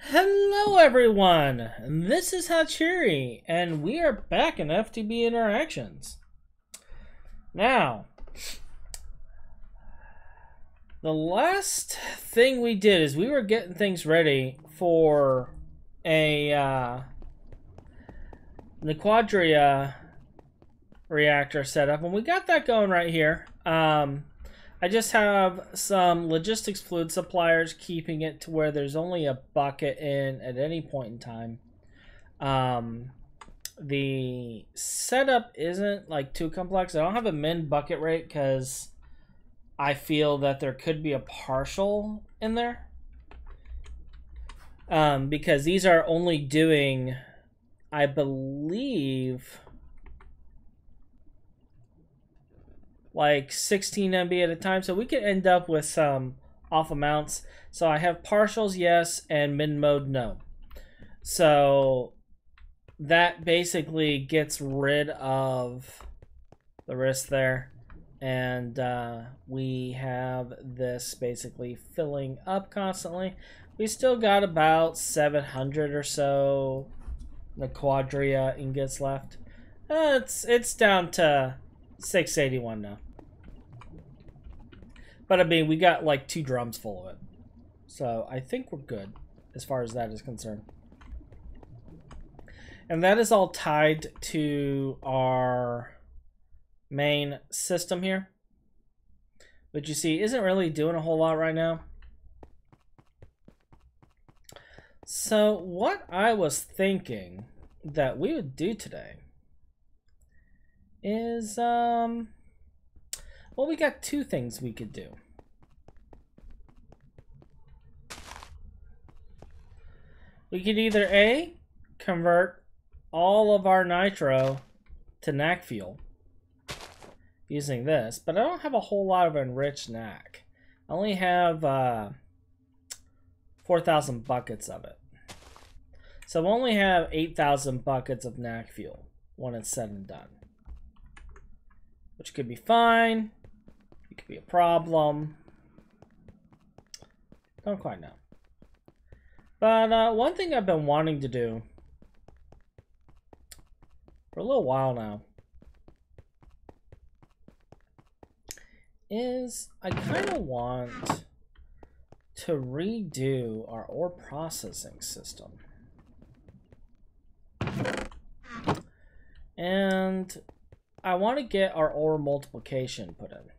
Hello, everyone. This is Hachuurui, and we are back in FTB Interactions. Now, the last thing we did is we were getting things ready for a uh, Naquadria reactor setup, and we got that going right here. Um, I just have some logistics fluid suppliers keeping it to where there's only a bucket in at any point in time. Um, the setup isn't like too complex. I don't have a min bucket rate because I feel that there could be a partial in there. Um, because these are only doing, I believe, like 16 MB at a time. So we could end up with some off amounts. So I have partials, yes, and min mode, no. So that basically gets rid of the risk there. And uh, we have this basically filling up constantly. We still got about 700 or so Naquadria ingots left. Uh, it's it's down to 681 now. But I mean, we got like two drums full of it. So I think we're good as far as that is concerned. And that is all tied to our main system here. Which you see isn't really doing a whole lot right now. So what I was thinking that we would do today is, um, well, we got two things we could do. We could either A, convert all of our nitro to naq fuel using this, but I don't have a whole lot of enriched naq. I only have uh, 4,000 buckets of it. So we only have 8,000 buckets of naq fuel when it's said and done. Which could be fine. Could be a problem. Don't quite know. But uh, one thing I've been wanting to do for a little while now is I kind of want to redo our ore processing system. And I want to get our ore multiplication put in.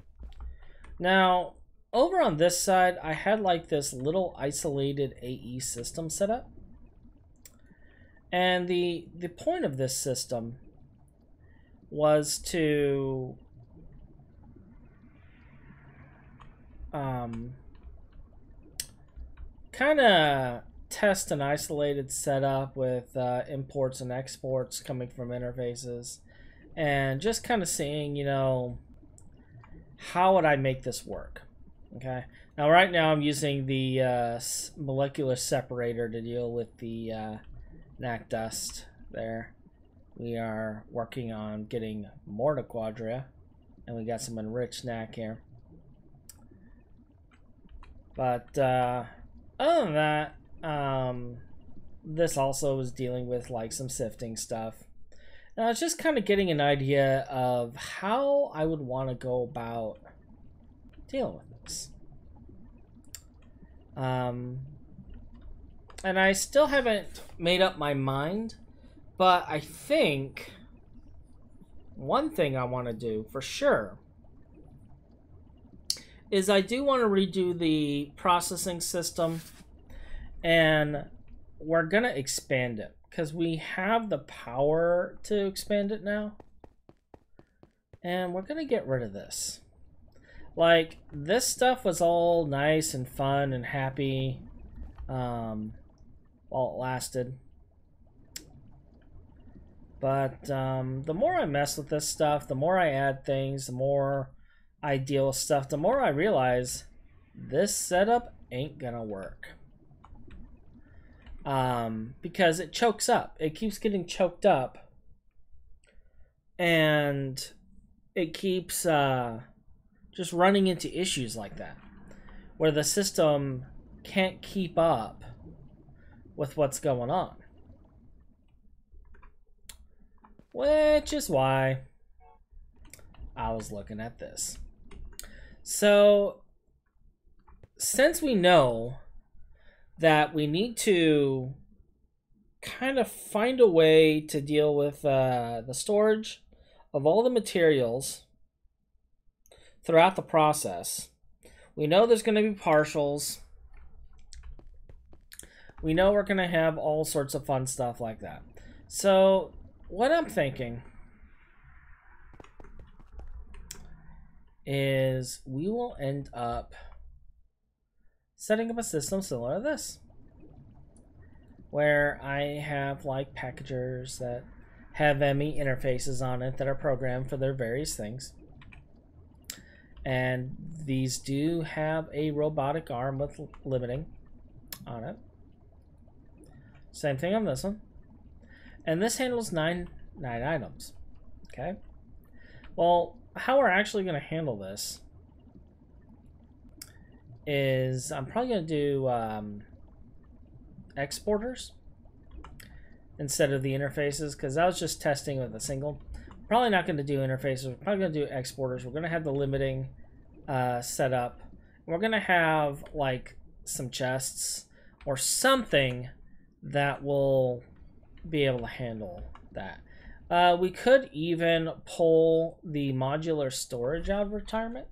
Now, over on this side, I had like this little isolated AE system set up. And the the point of this system was to um, kind of test an isolated setup with uh, imports and exports coming from interfaces and just kind of seeing, you know, how would I make this work? Okay. Now, right now, I'm using the uh, molecular separator to deal with the uh, naq dust there. We are working on getting more Naquadria, and we got some enriched naq here. But uh, other than that, um, this also was dealing with like some sifting stuff. Now, was just kind of getting an idea of how I would want to go about dealing with this. Um, and I still haven't made up my mind, but I think one thing I want to do for sure is I do want to redo the processing system and we're going to expand it because we have the power to expand it now. And we're going to get rid of this. Like, this stuff was all nice and fun and happy um, while it lasted. But um, the more I mess with this stuff, the more I add things, the more I deal with stuff, the more I realize this setup ain't gonna work. Um, because it chokes up. It keeps getting choked up. And it keeps uh, just running into issues like that where the system can't keep up with what's going on. Which is why I was looking at this. So, since we know that we need to kind of find a way to deal with uh, the storage of all the materials throughout the process. We know there's going to be partials. We know we're going to have all sorts of fun stuff like that. So, what I'm thinking is we will end up setting up a system similar to this where I have like packagers that have ME interfaces on it that are programmed for their various things. And these do have a robotic arm with limiting on it. Same thing on this one. And this handles nine nine items. Okay. Well, how we're actually going to handle this is I'm probably going to do um, exporters instead of the interfaces because I was just testing with a single. Probably not going to do interfaces. We're probably going to do exporters. We're going to have the limiting uh, set up. We're going to have like some chests or something that will be able to handle that. Uh, we could even pull the modular storage out of retirement.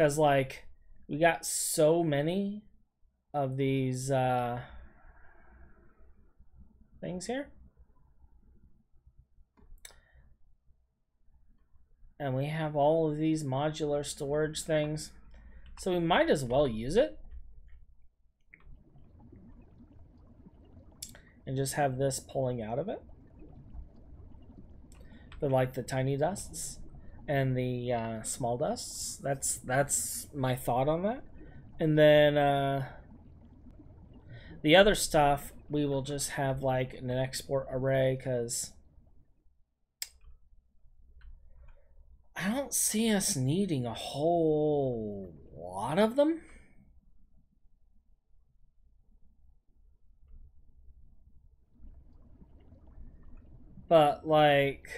Because, like, we got so many of these uh, things here. And we have all of these modular storage things. So we might as well use it. And just have this pulling out of it. But like the tiny dusts and the uh, small dusts. That's that's my thought on that. And then uh, the other stuff we will just have like an export array because I don't see us needing a whole lot of them. But like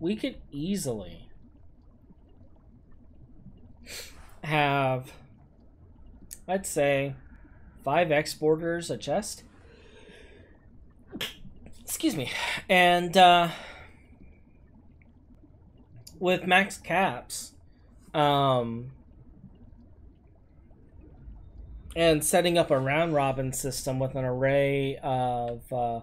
we could easily have let's say five exporters a chest. Excuse me. And uh, with max caps, um, and setting up a round robin system with an array of uh,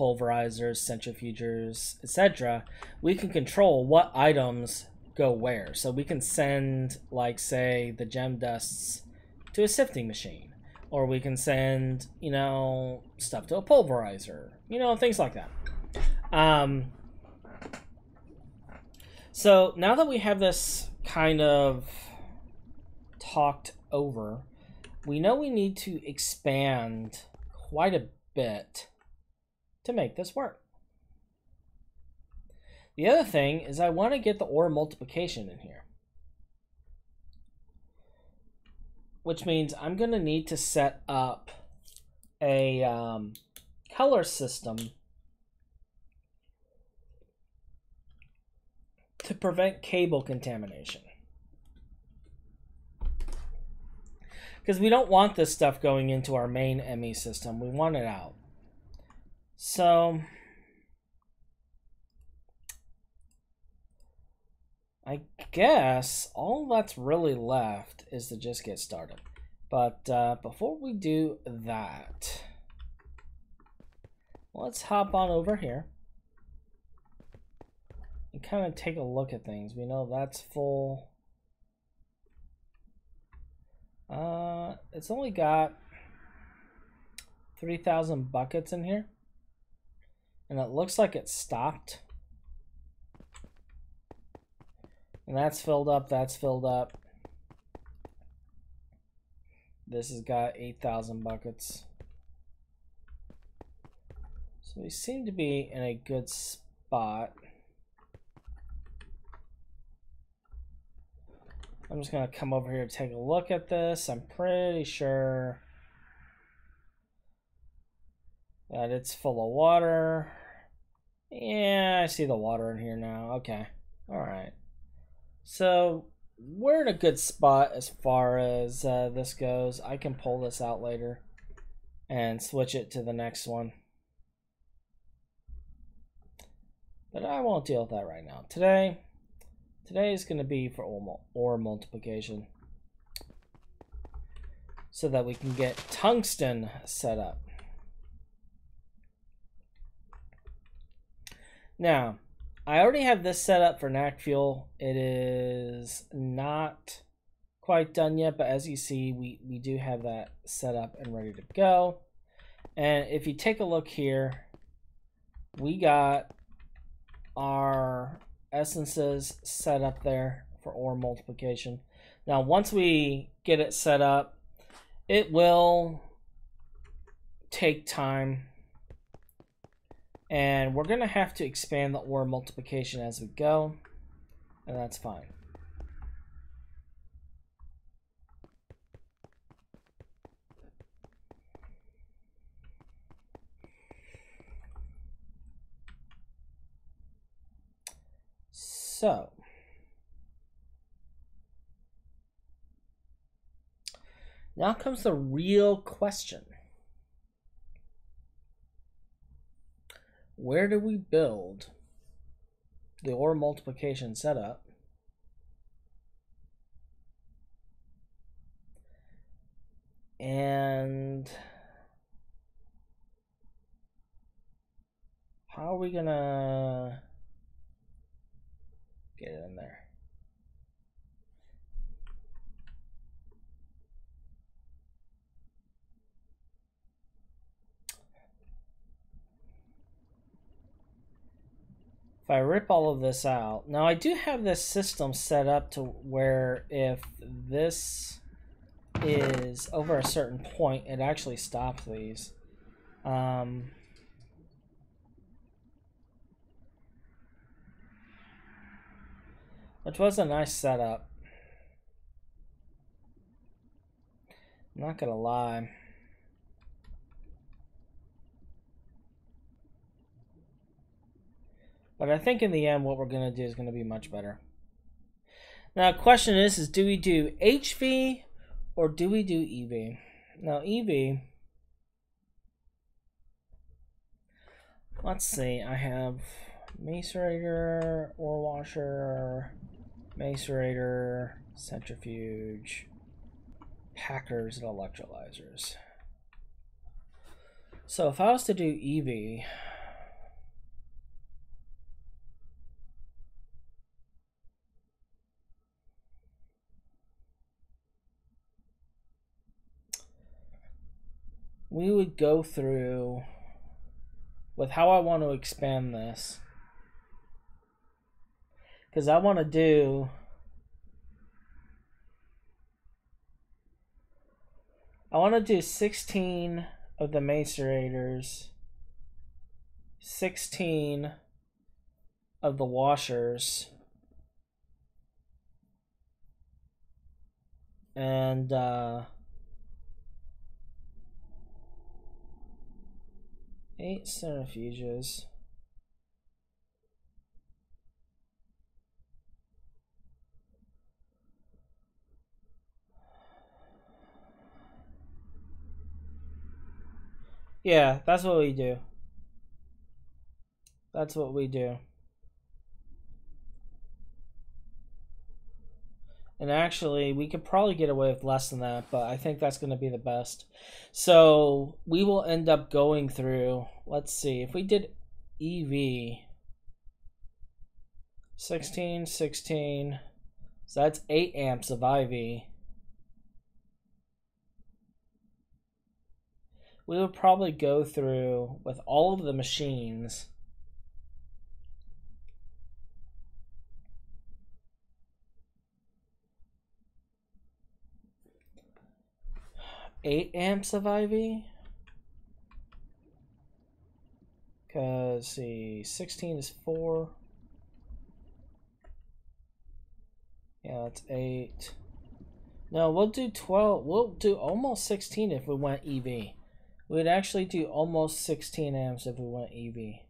pulverizers, centrifugers, etc., we can control what items go where. So we can send, like, say, the gem dusts to a sifting machine. Or we can send, you know, stuff to a pulverizer. You know, things like that. Um, so now that we have this kind of talked over, we know we need to expand quite a bit to make this work. The other thing is I want to get the ore multiplication in here. which means I'm going to need to set up a um, color system to prevent cable contamination. Because we don't want this stuff going into our main ME system. We want it out. So... I guess all that's really left is to just get started. But uh, before we do that, let's hop on over here and kind of take a look at things. We know that's full. Uh, it's only got 3,000 buckets in here. And it looks like it stopped And that's filled up, that's filled up. This has got 8,000 buckets. So we seem to be in a good spot. I'm just going to come over here and take a look at this. I'm pretty sure that it's full of water. Yeah, I see the water in here now. Okay. All right. So we're in a good spot as far as uh, this goes. I can pull this out later and switch it to the next one. But I won't deal with that right now. Today, today is going to be for ore multiplication. So that we can get tungsten set up. Now, I already have this set up for naq fuel. It is not quite done yet, but as you see, we, we do have that set up and ready to go. And if you take a look here, we got our essences set up there for ore multiplication. Now, once we get it set up, it will take time. And we're going to have to expand the ore multiplication as we go. And that's fine. So, now comes the real question. Where do we build the ore multiplication setup? And how are we gonna get it in there. If I rip all of this out, now I do have this system set up to where if this is over a certain point, it actually stops these. Um, Which was a nice setup. I'm not gonna lie. But I think in the end what we're gonna do is gonna be much better. Now question is, is do we do HV or do we do EV? Now EV, let's see, I have macerator, ore washer, macerator, centrifuge, packers, and electrolyzers. So if I was to do EV, we would go through with how I want to expand this. Because I want to do I want to do 16 of the macerators 16 of the washers and uh, eight centrifuges Yeah, that's what we do. That's what we do. And actually, we could probably get away with less than that, but I think that's going to be the best. So we will end up going through, let's see, if we did EV, 16, 16, so that's 8 amps of IV. we would probably go through with all of the machines eight amps of IV. Cause see, sixteen is four. Yeah, that's 8. No, we'll do 12. We'll do almost 16 if we went EV. We'd actually do almost 16 amps if we went EV.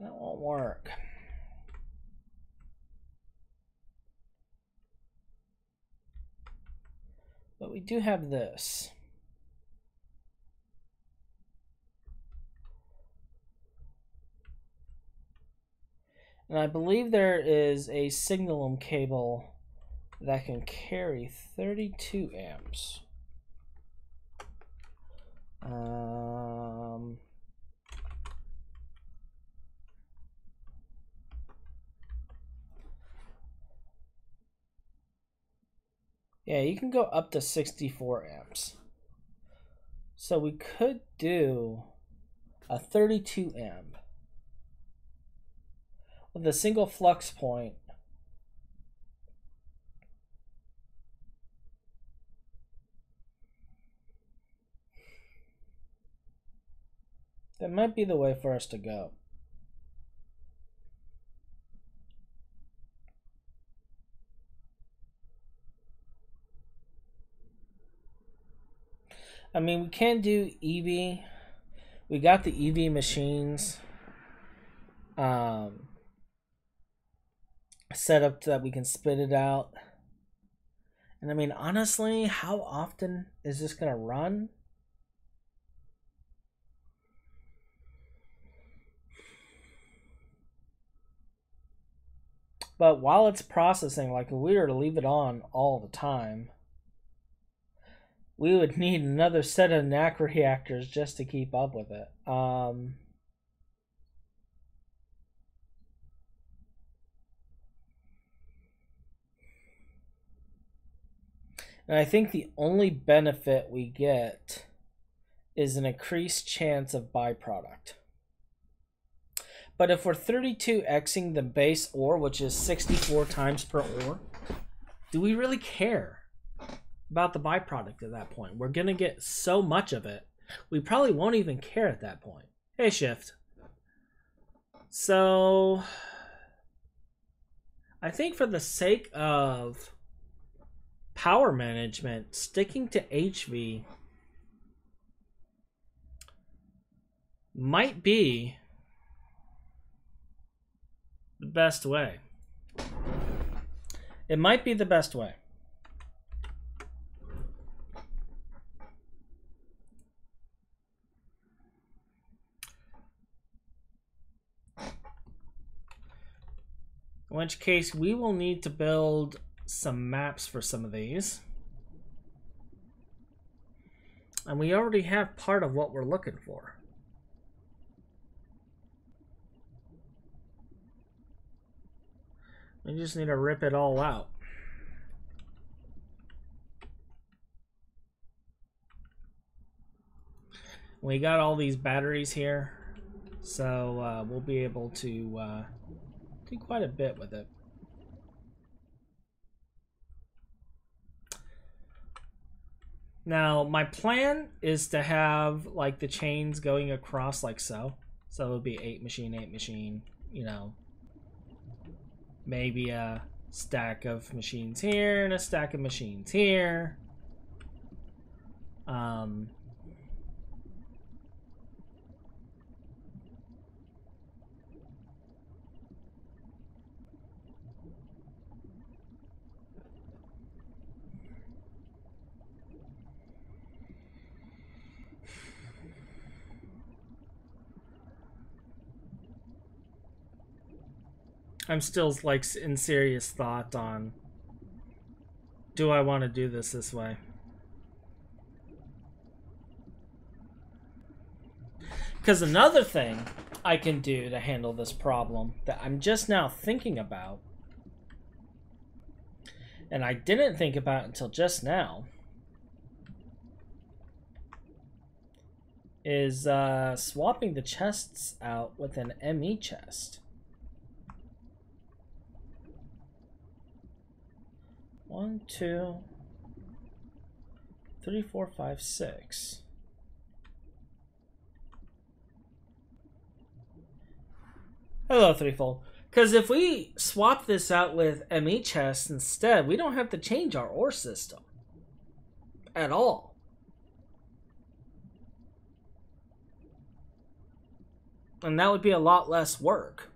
That won't work. But we do have this. And I believe there is a signalum cable that can carry 32 amps. Um, yeah, you can go up to 64 amps. So we could do a 32 amp with a single flux point That might be the way for us to go. I mean, we can do EV. We got the EV machines um, set up that we can spit it out. And I mean, honestly, how often is this going to run? But while it's processing, like we were to leave it on all the time, we would need another set of naq reactors just to keep up with it. Um, and I think the only benefit we get is an increased chance of byproduct. But if we're 32xing the base ore, which is 64 times per ore, do we really care about the byproduct at that point? We're going to get so much of it, we probably won't even care at that point. Hey, Shift. So, I think for the sake of power management, sticking to HV might be the best way. It might be the best way. In which case, we will need to build some maps for some of these. And we already have part of what we're looking for. We just need to rip it all out. We got all these batteries here, so uh, we'll be able to uh, do quite a bit with it. Now, my plan is to have like the chains going across like so. So it would be eight machine, eight machine, you know, maybe a stack of machines here and a stack of machines here. Um, I'm still like in serious thought on do I want to do this this way? Because another thing I can do to handle this problem that I'm just now thinking about, and I didn't think about until just now, is uh, swapping the chests out with an ME chest. One, two, three, four, five, six. Hello, Threefold. Because if we swap this out with ME chest instead, we don't have to change our ore system at all. And that would be a lot less work.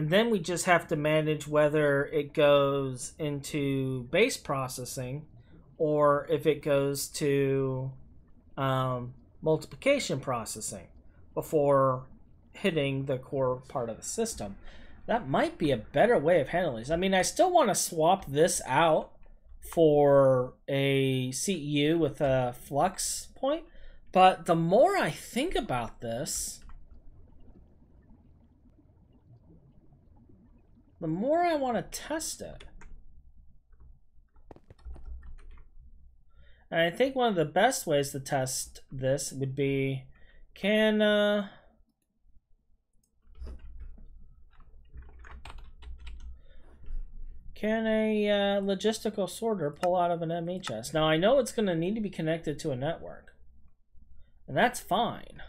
And then we just have to manage whether it goes into base processing or if it goes to um, multiplication processing before hitting the core part of the system. That might be a better way of handling this. I mean, I still want to swap this out for a CEU with a flux point, but the more I think about this, the more I want to test it. And I think one of the best ways to test this would be, can, uh, can a uh, logistical sorter pull out of an ME chest? Now I know it's going to need to be connected to a network, and that's fine.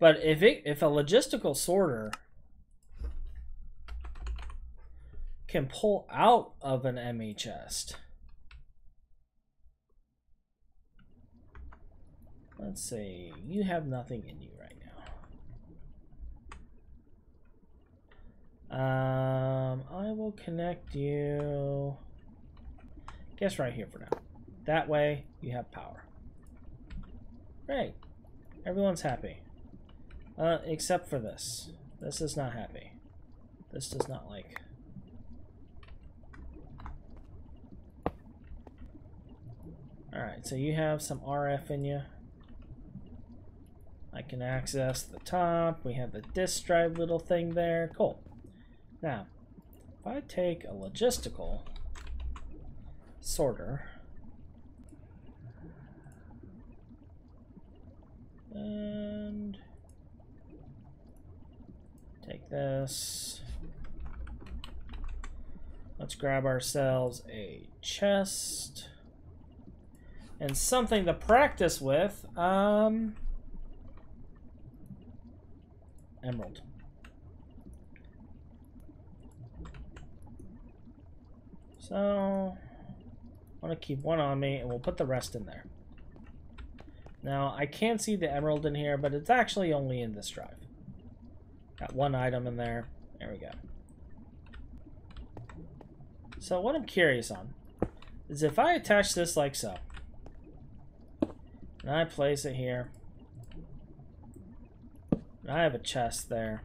But if it if a logistical sorter can pull out of an ME chest. Let's see, you have nothing in you right now. Um, I will connect you, guess right here for now. That way you have power. Great, everyone's happy. Uh, except for this. This is not happy. This does not like. Alright, so you have some RF in you. I can access the top. We have the disk drive little thing there. Cool. Now, if I take a logistical sorter, and this. Let's grab ourselves a chest. And something to practice with. Um, emerald. So, I want to keep one on me, and we'll put the rest in there. Now, I can't see the emerald in here, but it's actually only in this drive. Got one item in there. There we go. So what I'm curious on is if I attach this like so, and I place it here, and I have a chest there.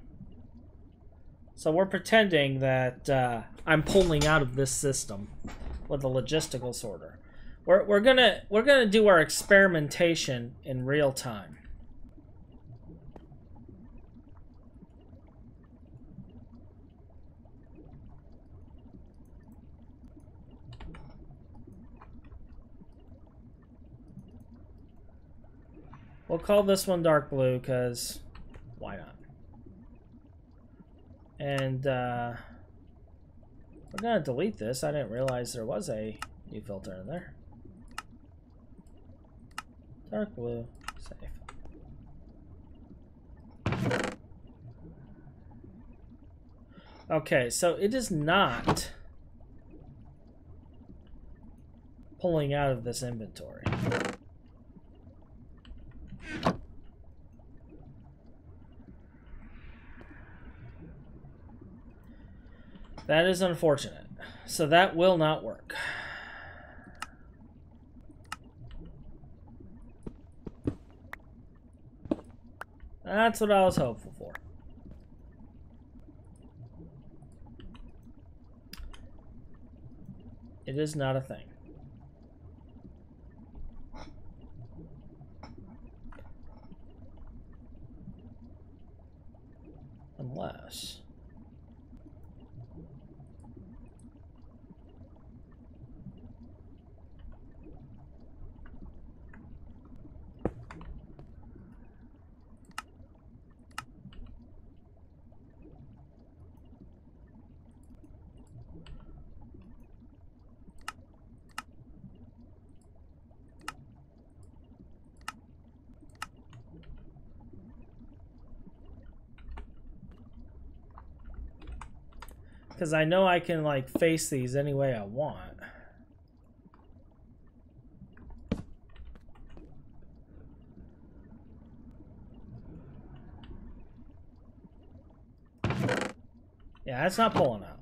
So we're pretending that uh, I'm pulling out of this system with a logistical sorter. We're, we're gonna we're gonna do our experimentation in real time. We'll call this one dark blue because why not? And uh, we're going to delete this. I didn't realize there was a new filter in there. Dark blue, safe. Okay, so it is not pulling out of this inventory. That is unfortunate. So that will not work. That's what I was hopeful for. It is not a thing. Unless... Because I know I can, like, face these any way I want. Yeah, that's not pulling out.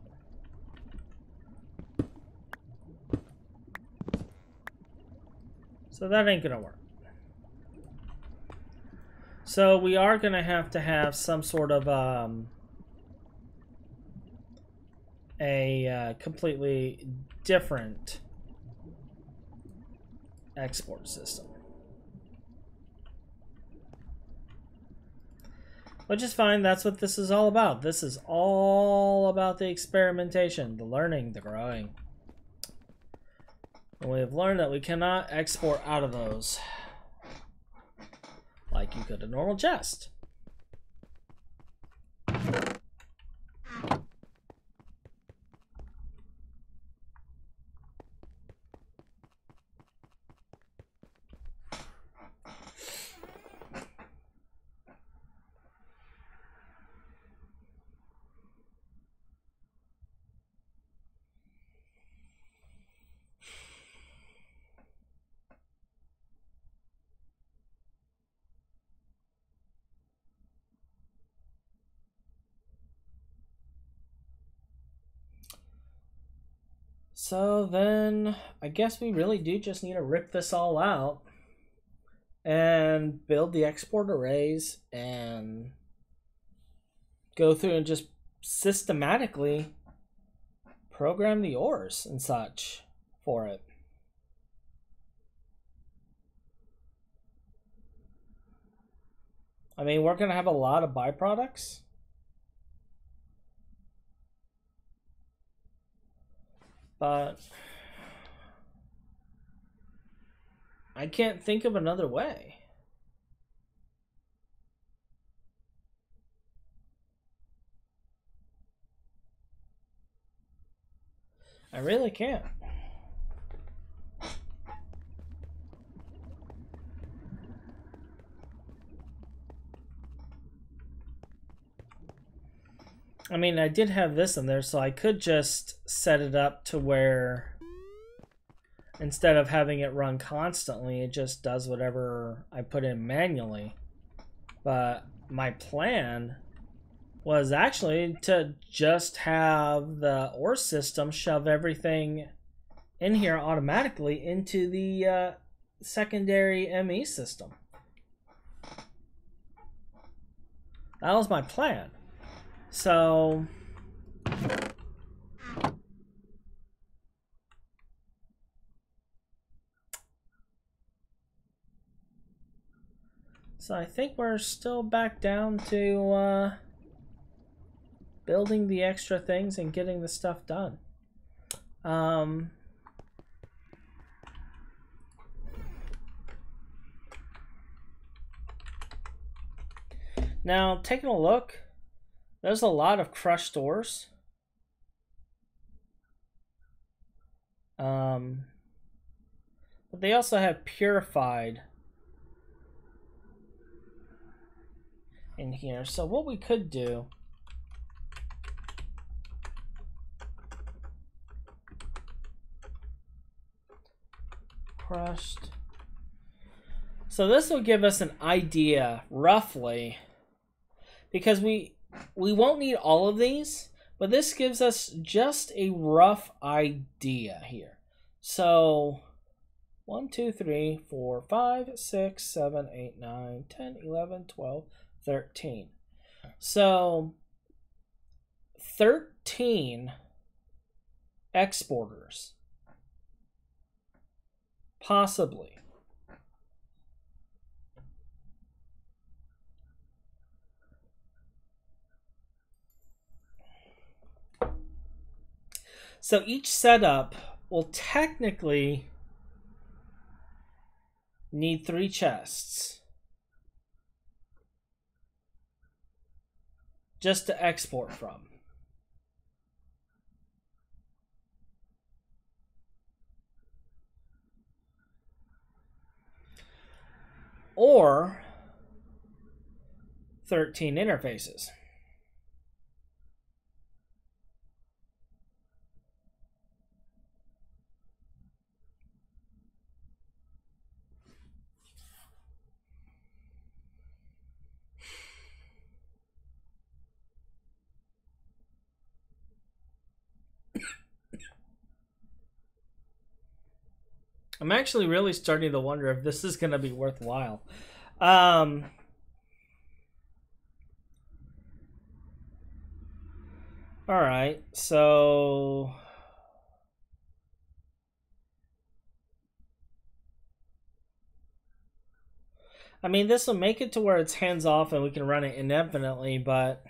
So that ain't gonna work. So we are gonna have to have some sort of um, a uh, completely different export system. Which is fine, that's what this is all about. This is all about the experimentation, the learning, the growing. And we have learned that we cannot export out of those like you could a normal chest. So then I guess we really do just need to rip this all out and build the export arrays and go through and just systematically program the ores and such for it. I mean, we're going to have a lot of byproducts. But I can't think of another way. I really can't. I mean, I did have this in there, so I could just set it up to where instead of having it run constantly, it just does whatever I put in manually. But my plan was actually to just have the ore system shove everything in here automatically into the uh, secondary ME system. That was my plan. So... So I think we're still back down to uh, building the extra things and getting the stuff done. Um, now, taking a look, there's a lot of crushed ores. Um, but they also have purified in here. So what we could do crushed. So this will give us an idea roughly because we we won't need all of these, but this gives us just a rough idea here. So, 1, 2, 3, 4, 5, 6, 7, 8, 9, 10, 11, 12, 13. So, 13 exporters. Possibly. So each setup will technically need three chests. Just to export from. Or 13 interfaces. I'm actually really starting to wonder if this is going to be worthwhile. Um, all right, so I mean, this will make it to where it's hands off and we can run it indefinitely, but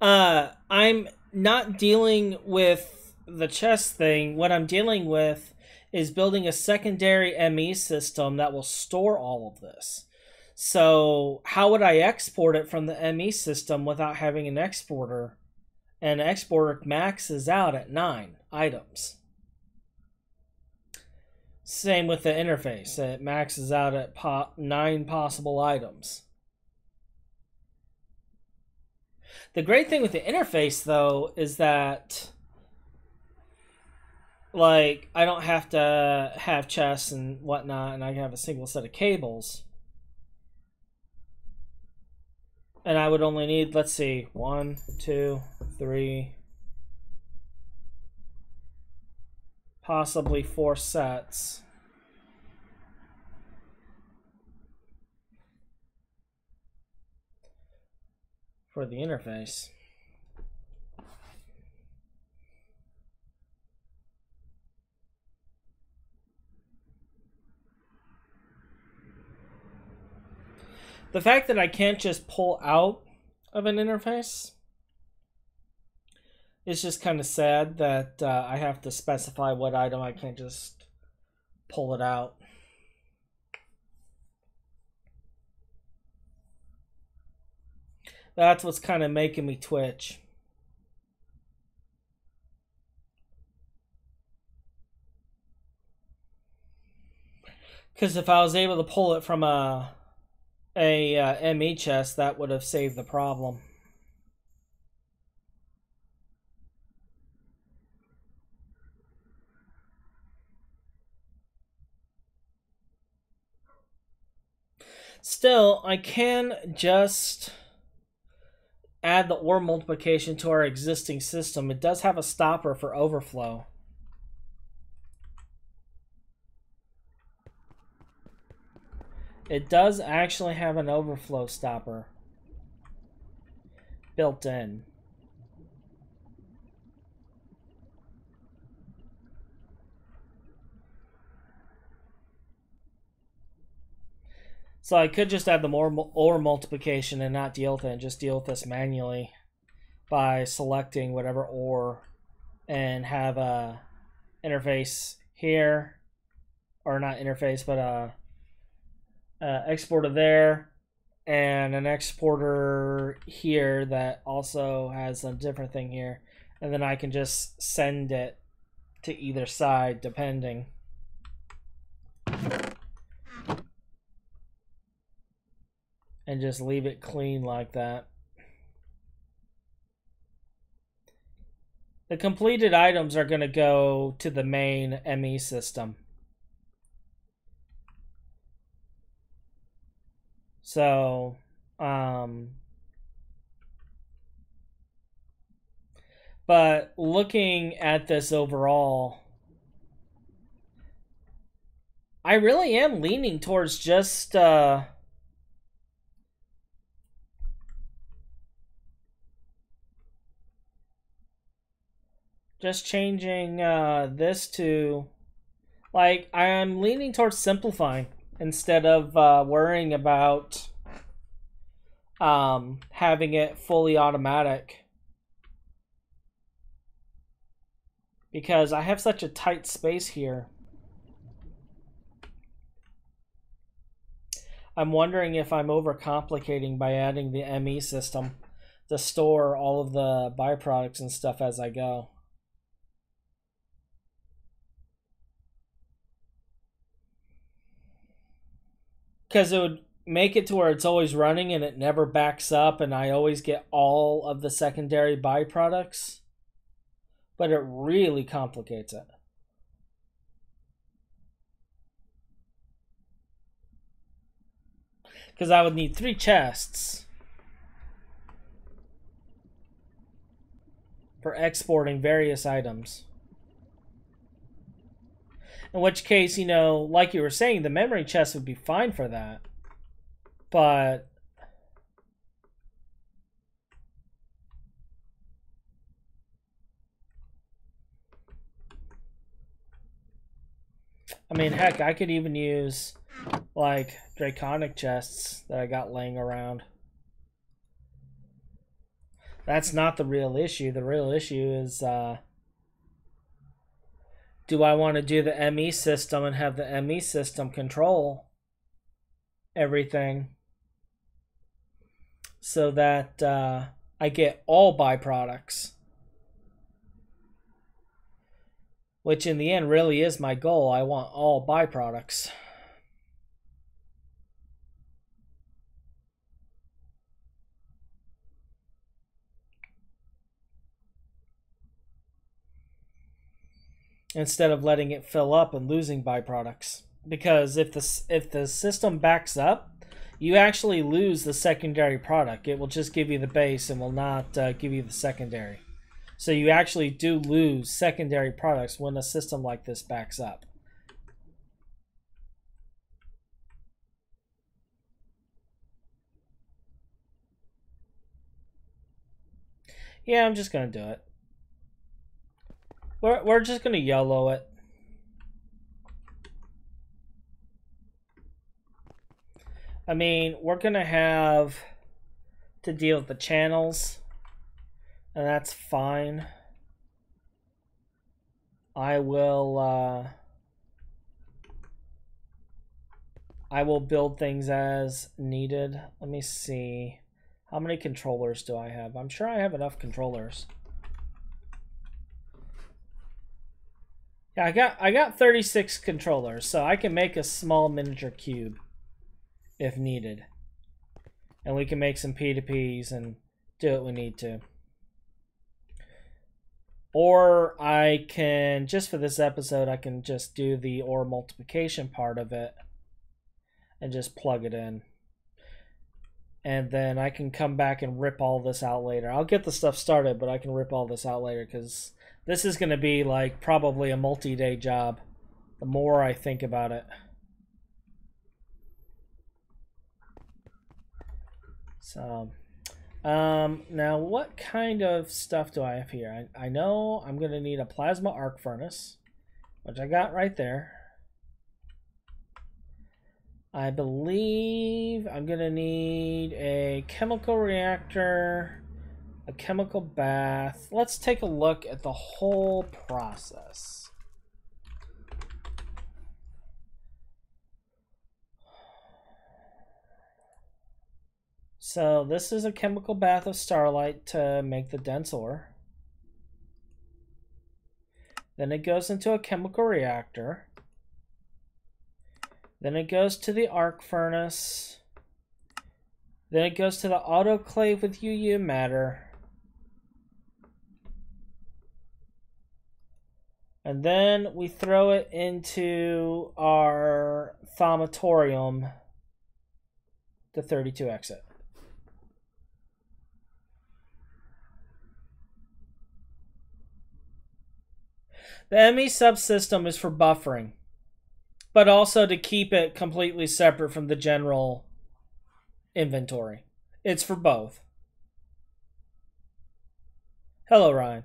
uh, I'm not dealing with the chest thing. What I'm dealing with is building a secondary ME system that will store all of this. So, how would I export it from the ME system without having an exporter? And exporter maxes out at nine items. Same with the interface. It maxes out at po nine possible items. The great thing with the interface, though, is that like I don't have to have chests and whatnot, and I have a single set of cables. And I would only need, let's see, one, two, three, possibly four sets. For the interface. The fact that I can't just pull out of an interface is just kind of sad that uh, I have to specify what item. I can't just pull it out. That's what's kind of making me twitch. Because if I was able to pull it from a a uh, ME chest, that would have saved the problem. Still, I can just add the ore multiplication to our existing system. It does have a stopper for overflow. It does actually have an overflow stopper built in. So I could just add the more ore multiplication and not deal with it and just deal with this manually by selecting whatever ore and have a interface here or not interface but a, a exporter there and an exporter here that also has a different thing here. And then I can just send it to either side depending and just leave it clean like that. The completed items are going to go to the main ME system. So, um, but looking at this overall, I really am leaning towards just, uh, just changing uh, this to like I'm leaning towards simplifying instead of uh, worrying about um, having it fully automatic because I have such a tight space here. I'm wondering if I'm overcomplicating by adding the ME system to store all of the byproducts and stuff as I go. Because it would make it to where it's always running and it never backs up and I always get all of the secondary byproducts. But it really complicates it. Because I would need three chests. for exporting various items. In which case, you know, like you were saying, the memory chest would be fine for that. But I mean, heck, I could even use like draconic chests that I got laying around. That's not the real issue. The real issue is uh, do I want to do the ME system and have the ME system control everything so that uh, I get all byproducts? Which in the end really is my goal. I want all byproducts. Instead of letting it fill up and losing byproducts. Because if the if the system backs up, you actually lose the secondary product. It will just give you the base and will not uh, give you the secondary. So you actually do lose secondary products when a system like this backs up. Yeah, I'm just going to do it. We're, we're just going to yellow it. I mean, we're going to have to deal with the channels, and that's fine. I will, uh, I will build things as needed. Let me see. How many controllers do I have? I'm sure I have enough controllers. Yeah, I got I got 36 controllers, so I can make a small miniature cube if needed. And we can make some P2Ps and do what we need to. Or I can, just for this episode, I can just do the ore multiplication part of it and just plug it in. And then I can come back and rip all this out later. I'll get the stuff started, but I can rip all this out later because this is going to be like probably a multi-day job. The more I think about it. So, um, now what kind of stuff do I have here? I, I know I'm going to need a plasma arc furnace, which I got right there. I believe I'm going to need a chemical reactor a chemical bath. Let's take a look at the whole process. So this is a chemical bath of starlight to make the dense ore. Then it goes into a chemical reactor. Then it goes to the arc furnace. Then it goes to the autoclave with UU matter. And then we throw it into our thaumatorium, the 32 exit. The ME subsystem is for buffering, but also to keep it completely separate from the general inventory. It's for both. Hello, Ryan.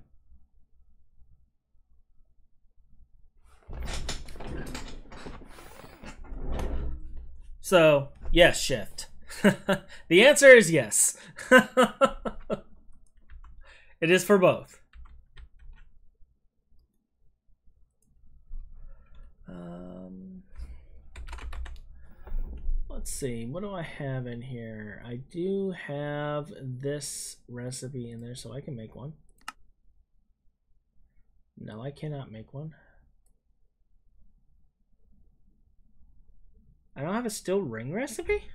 So, yes, shift. the answer is yes. it is for both. Um, let's see, what do I have in here? I do have this recipe in there, so I can make one. No, I cannot make one. I don't have a steel ring recipe?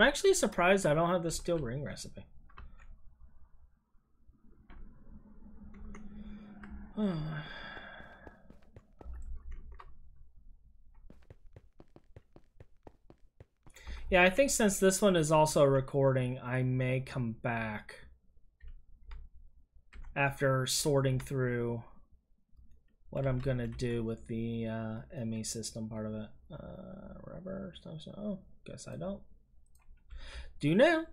I'm actually surprised I don't have the steel ring recipe. yeah, I think since this one is also recording, I may come back after sorting through what I'm gonna do with the uh, ME system part of it. Uh, rubber stuff. Oh, guess I don't. Do now.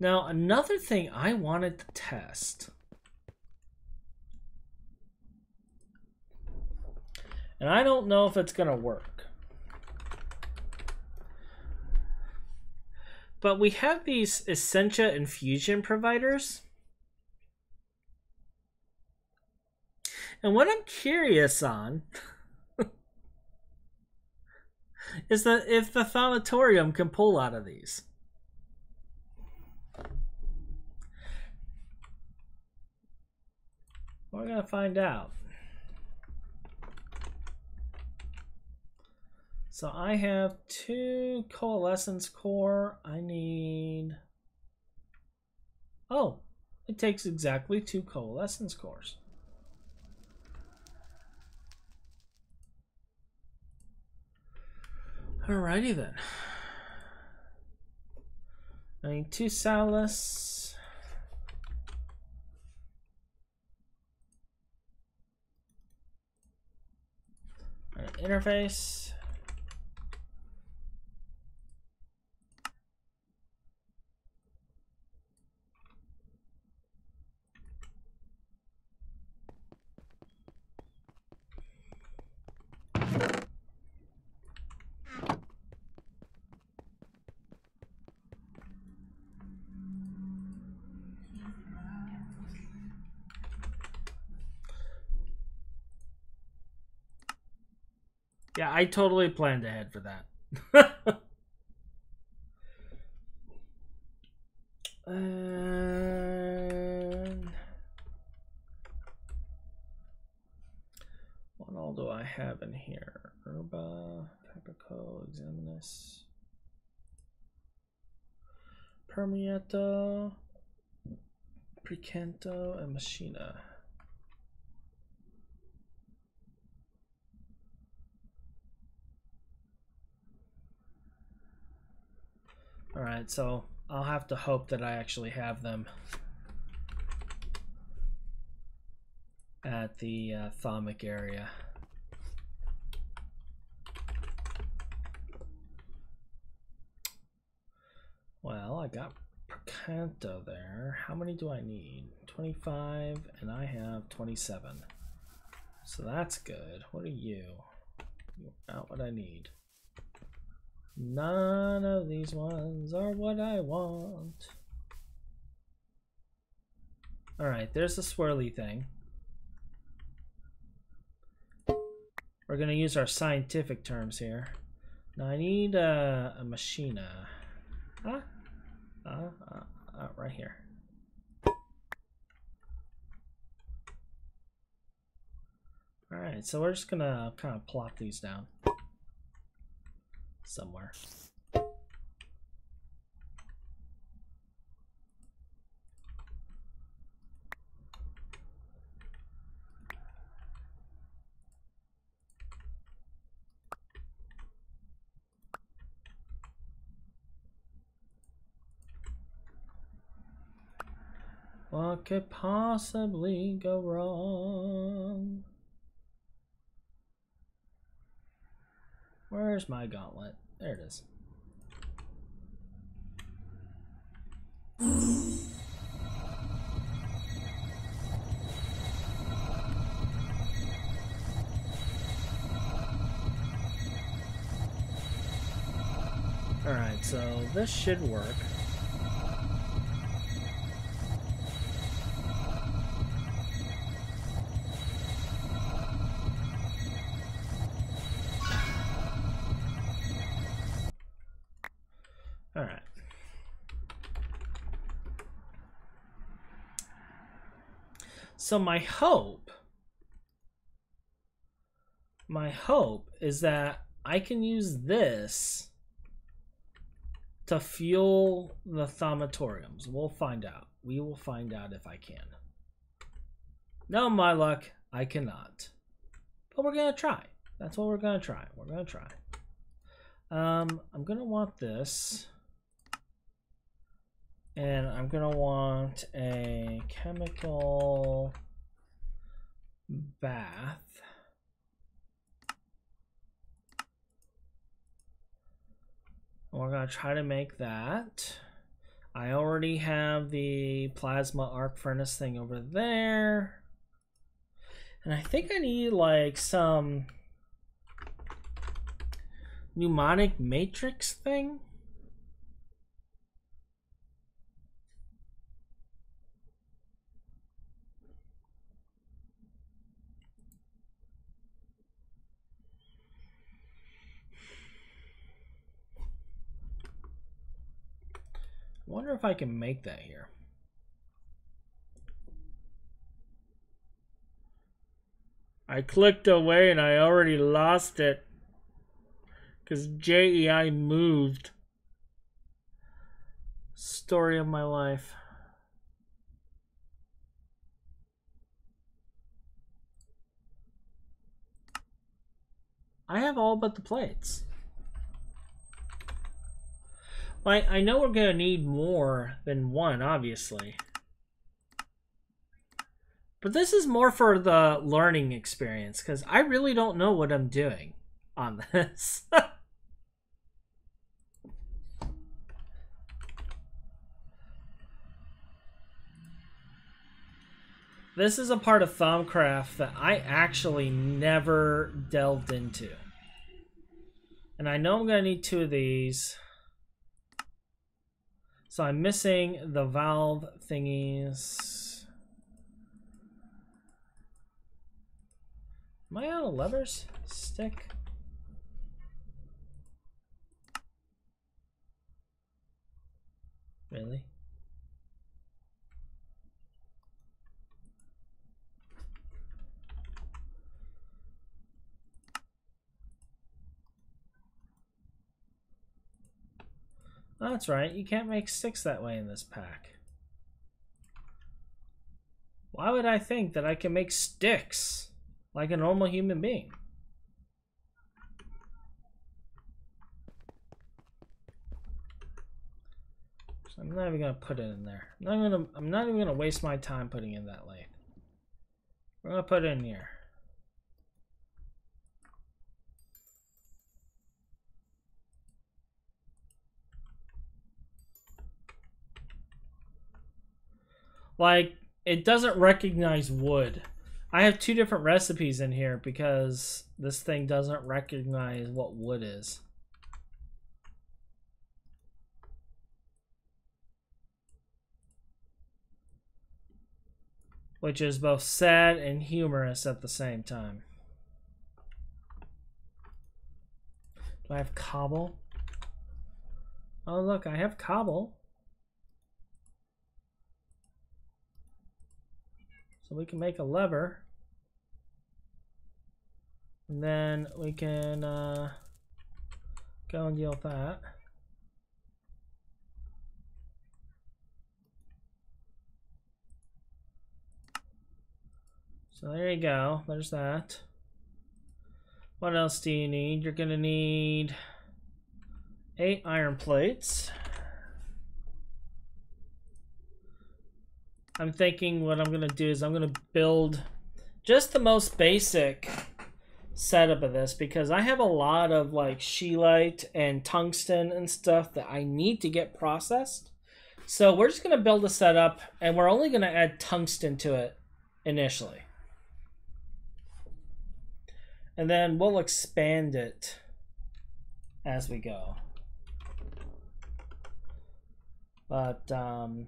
Now, another thing I wanted to test. And I don't know if it's going to work. But we have these Essentia infusion providers. And what I'm curious on is that if the Thaumatorium can pull out of these. We're going to find out. So I have two coalescence core. I need... Oh, it takes exactly two coalescence cores. Alrighty then. I need two Salis. interface. Yeah, I totally planned ahead for that. what all do I have in here? Herba, Paprico, Examinus, Permeato, Precanto, and Machina. Alright, so I'll have to hope that I actually have them at the uh, area. Well, I got Percanto there. How many do I need? 25, and I have 27. So that's good. What are you? You're not what I need. None of these ones are what I want. Alright, there's the swirly thing. We're going to use our scientific terms here. Now I need uh, a machina. Huh? Uh, uh, uh, right here. Alright, so we're just going to kind of plot these down somewhere. What could possibly go wrong? Where's my gauntlet? There it is. Alright, so this should work. So my hope, my hope is that I can use this to fuel the thaumatoriums. We'll find out. We will find out if I can. No, my luck, I cannot. But we're going to try. That's what we're going to try. We're to try. Um, I'm going to want this. And I'm to want a chemical bath. We're going to try to make that. I already have the plasma arc furnace thing over there. And I think I need like some mnemonic matrix thing. Wonder if I can make that here. I clicked away and I already lost it. Because JEI moved. Story of my life. I have all but the plates. I, I know we're going to need more than one, obviously. But this is more for the learning experience, because I really don't know what I'm doing on this. this is a part of Thaumcraft that I actually never delved into. And I know I'm going to need two of these. So I'm missing the valve thingies. Am I out of levers? Stick. Really? Oh, that's right, you can't make sticks that way in this pack. Why would I think that I can make sticks like a normal human being? So I'm not even gonna put it in there. I'm not gonna I'm not even gonna waste my time putting in that lane. We're gonna put it in here. Like, it doesn't recognize wood. I have two different recipes in here because this thing doesn't recognize what wood is. Which is both sad and humorous at the same time. Do I have cobble? Oh look, I have cobble. So we can make a lever. And then we can uh, go and deal with that. So there you go. There's that. What else do you need? You're to need eight iron plates. I'm thinking what I'm going to do is I'm going to build just the most basic setup of this because I have a lot of like scheelite and tungsten and stuff that I need to get processed. So we're just going to build a setup and we're only going to add tungsten to it initially. And then we'll expand it as we go. But um,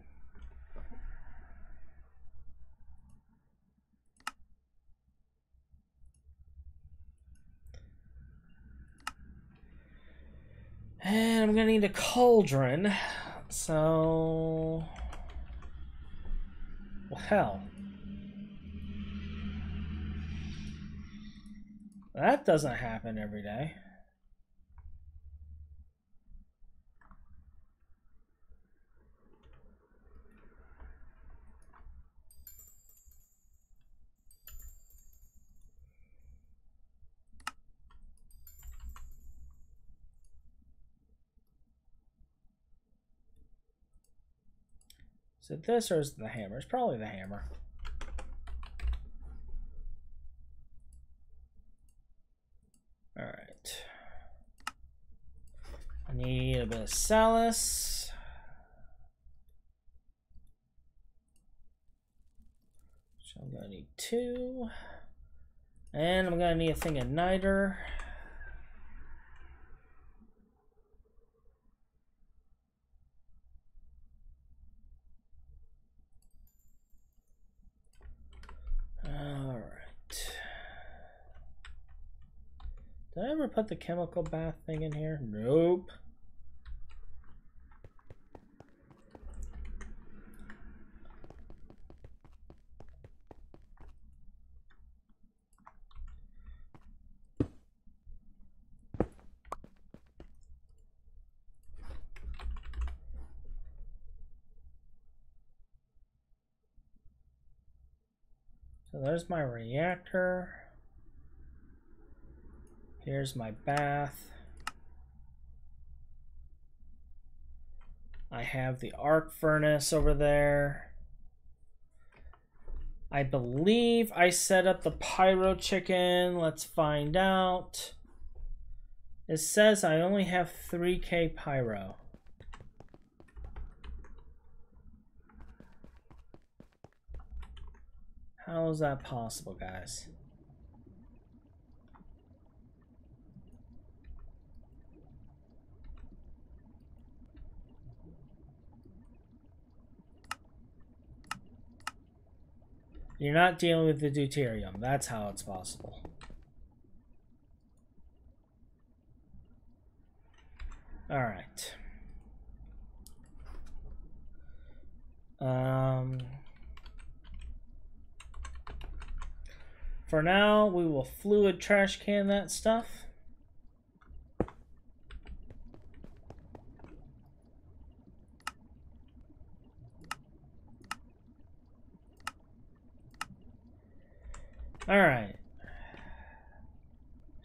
And I'm gonna need a cauldron. So... Well, hell. That doesn't happen every day. Is it this or is it the hammer? It's probably the hammer. All right. I need a bit of Salis. So I'm gonna need two. And I'm gonna need a thing of niter. Did I ever put the chemical bath thing in here? Nope. So there's my reactor. Here's my bath. I have the arc furnace over there. I believe I set up the pyro chicken. Let's find out. It says I only have 3k pyro. How is that possible, guys? You're not dealing with the deuterium. That's how it's possible. All right. Um, for now, we will fluid trash can that stuff. All right.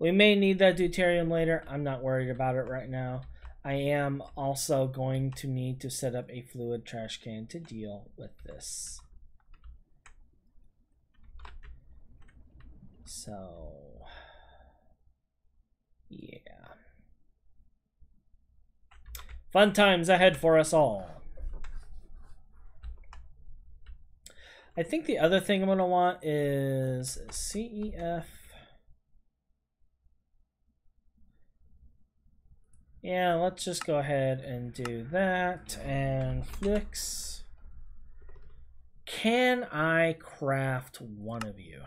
We may need that deuterium later. I'm not worried about it right now. I am also going to need to set up a fluid trash can to deal with this. So, yeah. Fun times ahead for us all. I think the other thing I'm going to want is CEF. Yeah, let's just go ahead and do that. And Flix. Can I craft one of you?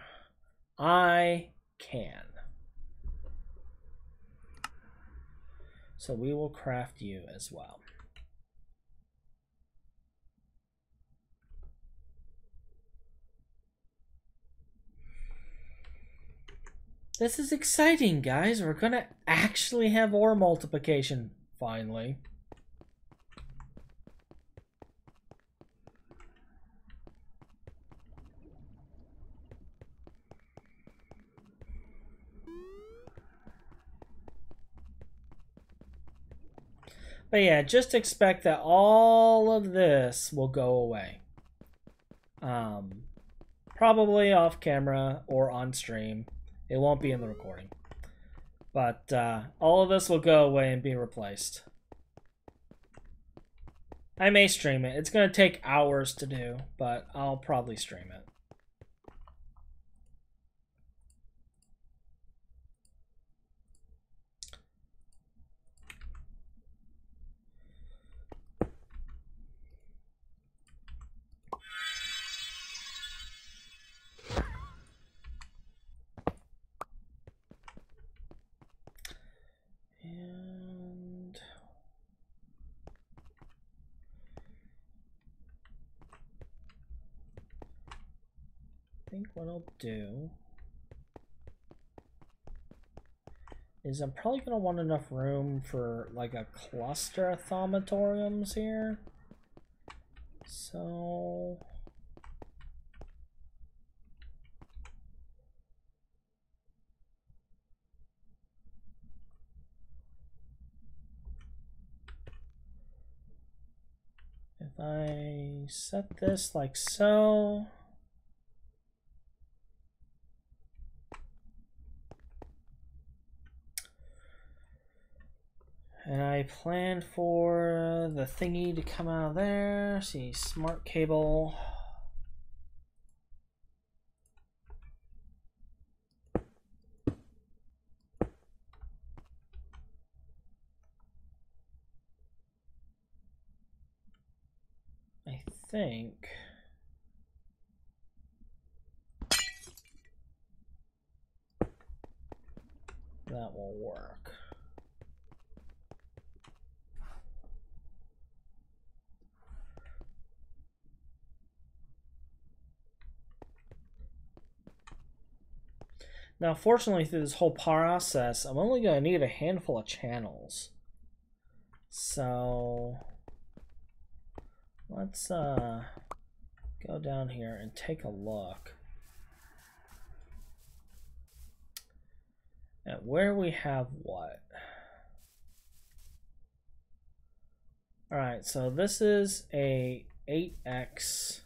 I can. So we will craft you as well. This is exciting, guys. We're to actually have ore multiplication, finally. But yeah, just expect that all of this will go away. Um, probably off camera or on stream. It won't be in the recording. But uh, all of this will go away and be replaced. I may stream it. It's going to take hours to do, but I'll probably stream it. what I'll do is I'm probably going to want enough room for like a cluster of thaumatoriums here. So... If I set this like so... And I planned for the thingy to come out of there. See, smart cable. I think... That will work. Now, fortunately, through this whole process, I'm only going to need a handful of channels. So, let's uh, go down here and take a look at where we have what. Alright, so this is a 8x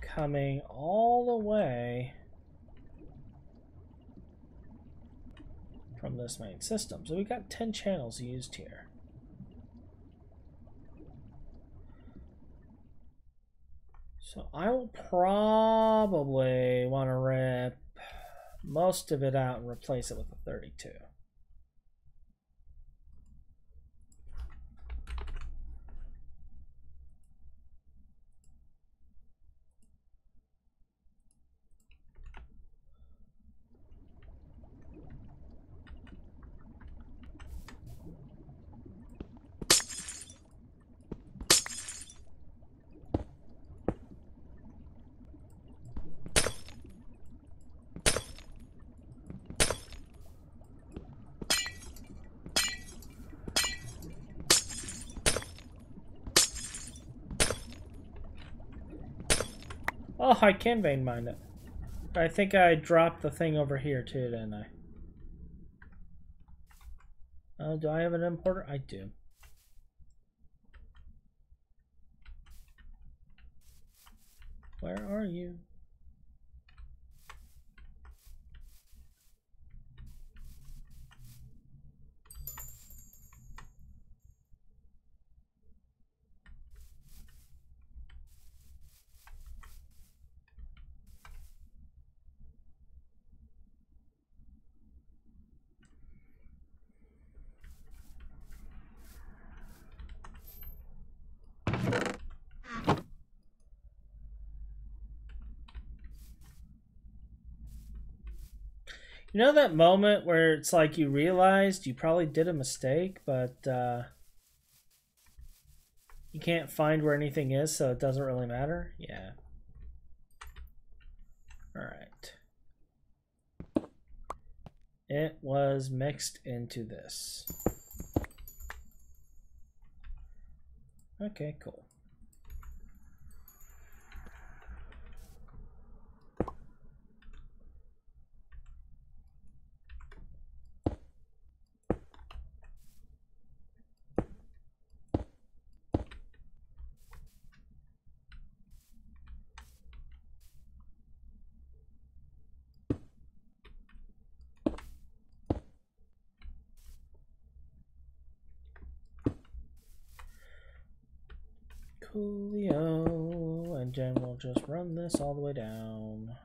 coming all the way from this main system. So we've got 10 channels used here. So I will probably want to rip most of it out and replace it with a 32. Oh, I can vein mine it. I think I dropped the thing over here too, didn't I? Uh, do I have an importer? I do. Where are you? You know that moment where it's like you realized you probably did a mistake, but uh, you can't find where anything is, so it doesn't really matter? Yeah. Alright. It was mixed into this. Okay, cool. Coolio, and then we'll just run this all the way down.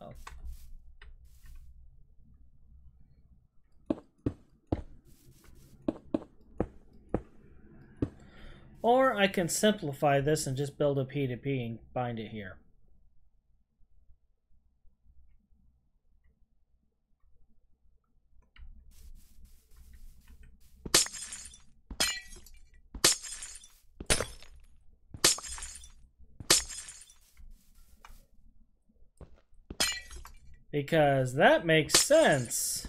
Oh. Or I can simplify this and just build a P2P and bind it here. Because that makes sense.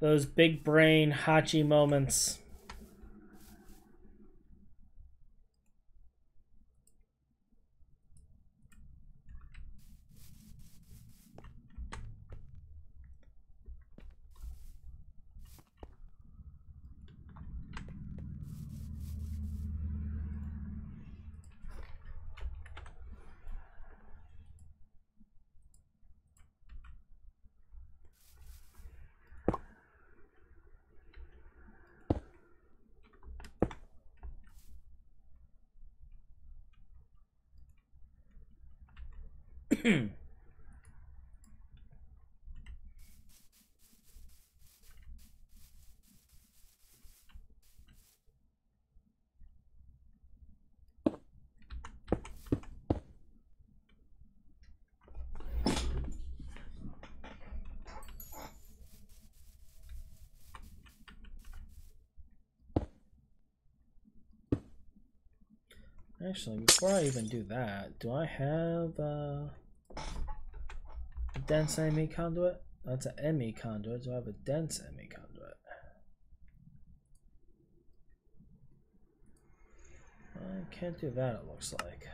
Those big brain Hachi moments. Actually, before I even do that, do I have uh, a dense ME conduit? That's an ME conduit. Do I have a dense ME conduit? I can't do that, it looks like.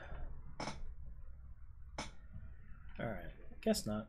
Alright, guess not.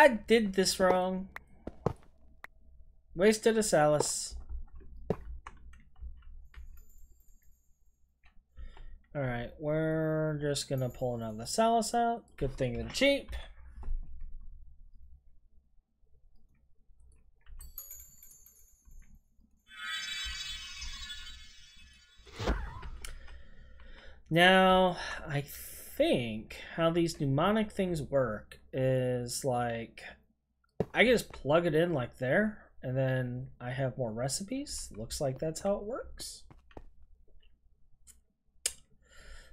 I did this wrong. Wasted a Salis. Alright, we're just gonna pull another Salis out. Good thing they're cheap. Now, I think how these mnemonic things work is like I just plug it in like there and then I have more recipes. Looks like that's how it works.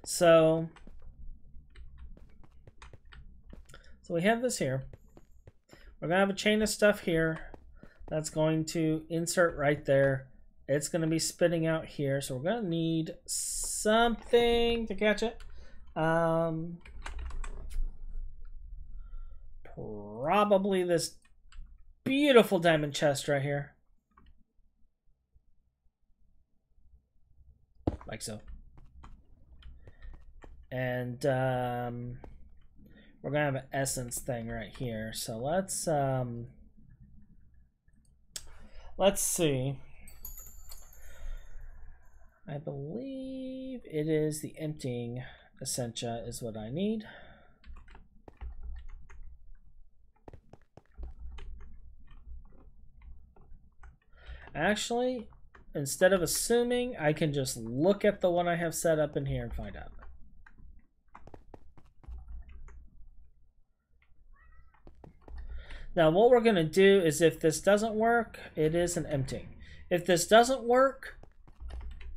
So, so we have this here. We're gonna have a chain of stuff here that's going to insert right there. It's gonna be spitting out here. So we're gonna need something to catch it. Um, probably this beautiful diamond chest right here. Like so. And um, we're going to have an essence thing right here. So let's... Um, let's see. I believe it is the emptying essentia is what I need. Actually, instead of assuming, I can just look at the one I have set up in here and find out. Now what we're going to do is if this doesn't work, it is an emptying. If this doesn't work,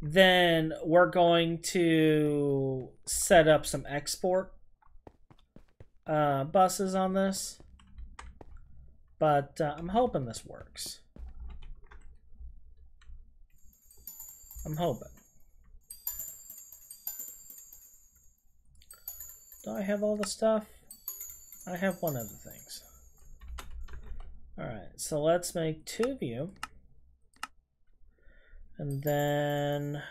then we're going to set up some export uh, buses on this. But uh, I'm hoping this works. I'm hoping. Do I have all the stuff? I have one of the things. Alright, so let's make two of you. And then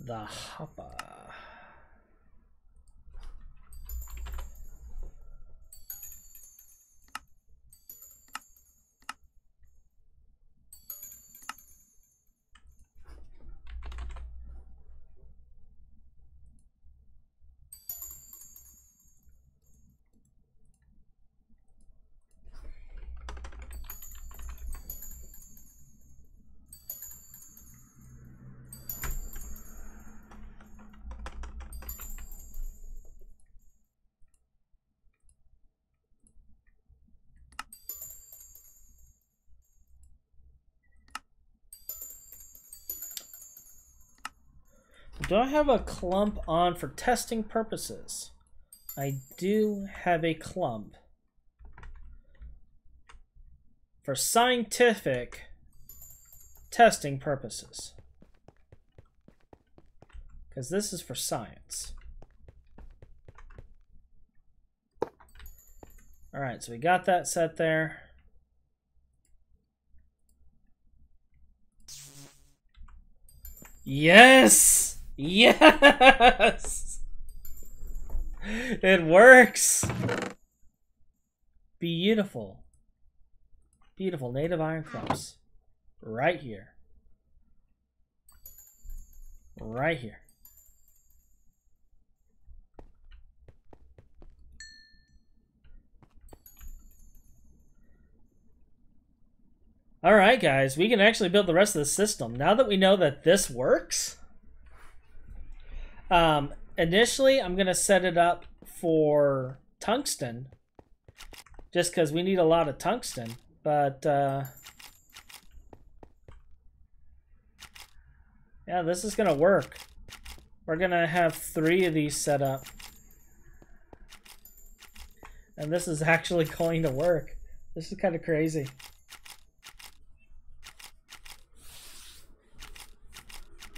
the hopper. Do I have a clump on for testing purposes? I do have a clump. For scientific testing purposes. Because this is for science. Alright, so we got that set there. Yes! Yes! It works! Beautiful. Beautiful native iron crops. Right here. Right here. All right, guys, we can actually build the rest of the system. Now that we know that this works, um, initially, I'm going to set it up for tungsten. Just because we need a lot of tungsten. But, uh, yeah, this is going to work. We're going to have three of these set up. And this is actually going to work. This is kind of crazy.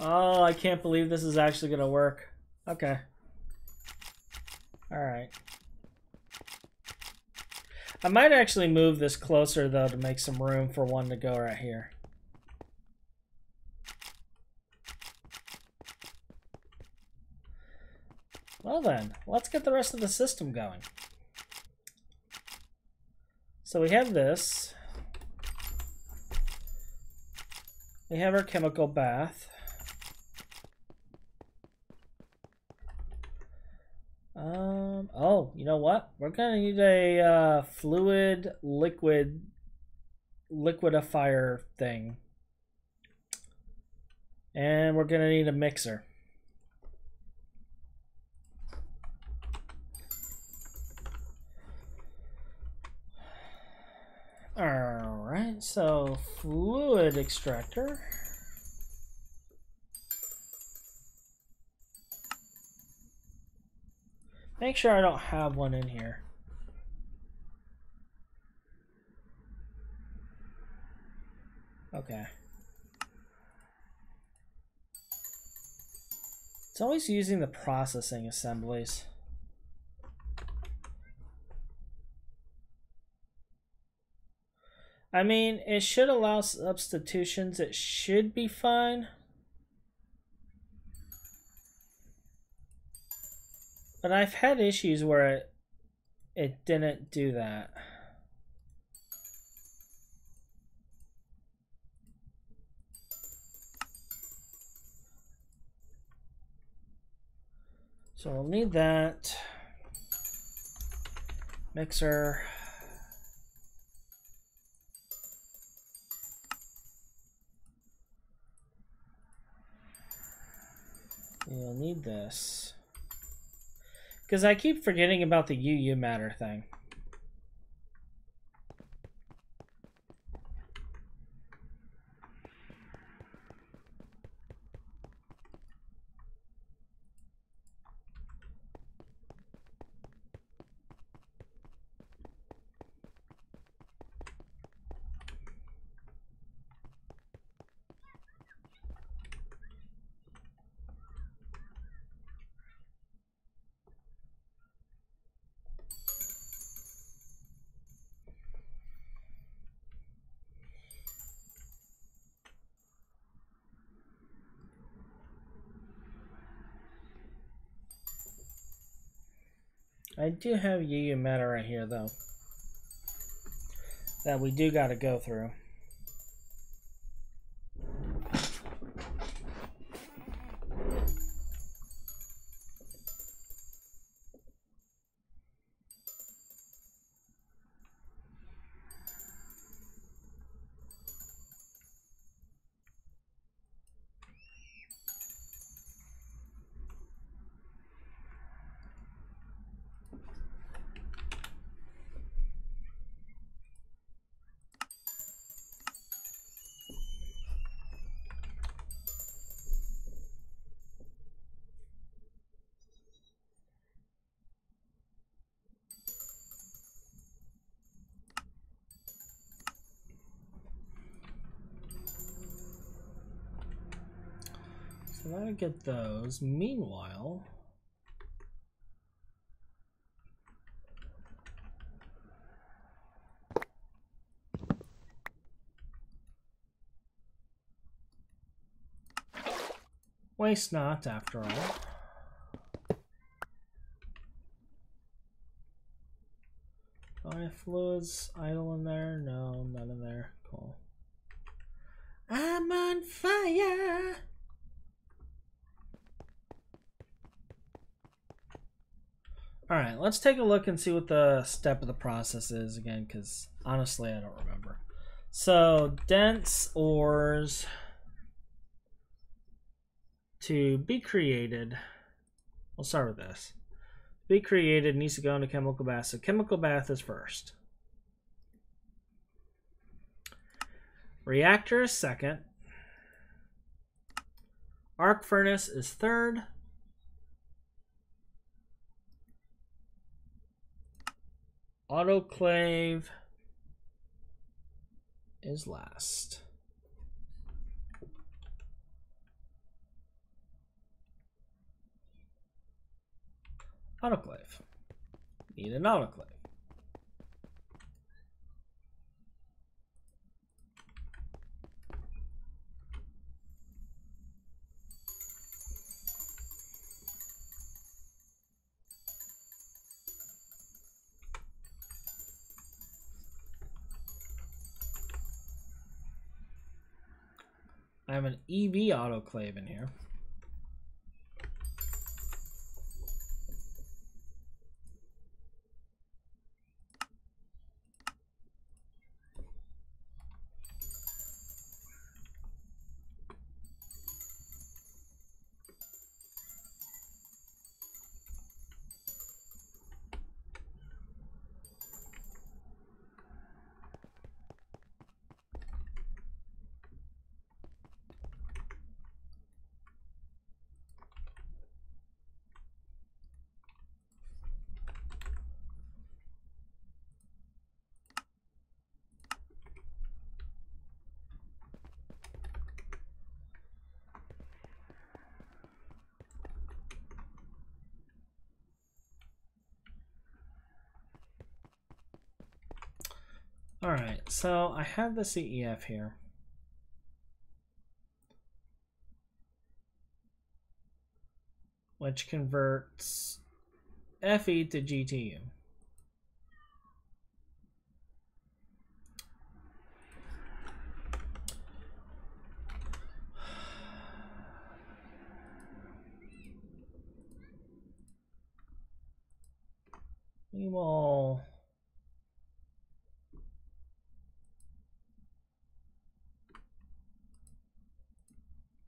Oh, I can't believe this is actually going to work. Okay. Alright. I might actually move this closer, though, to make some room for one to go right here. Well then, let's get the rest of the system going. So we have this. We have our chemical bath. Um, oh, you know what? We're gonna need a uh, fluid liquid liquidifier thing. And we're gonna need a mixer. Alright, so fluid extractor. Make sure I don't have one in here. Okay. It's always using the processing assemblies. I mean, it should allow substitutions. It should be fine. But I've had issues where it, it didn't do that. So we'll need that. Mixer. You'll need this. Because I keep forgetting about the UU matter thing. I do have UU matter right here, though. That we do got to go through. I get those. Meanwhile, waste not after all. Five fluids idle in there? No, none in there. Cool. I'm on fire! All right, let's take a look and see what the step of the process is again, because honestly, I don't remember. So, dense ores to be created. We'll start with this. Be created needs to go into chemical bath. So, chemical bath is first. Reactor is second. Arc furnace is third. Autoclave is last. Autoclave. Need an autoclave. I have an EV autoclave in here. All right, so I have the CEF here. Which converts FE to GTU. we will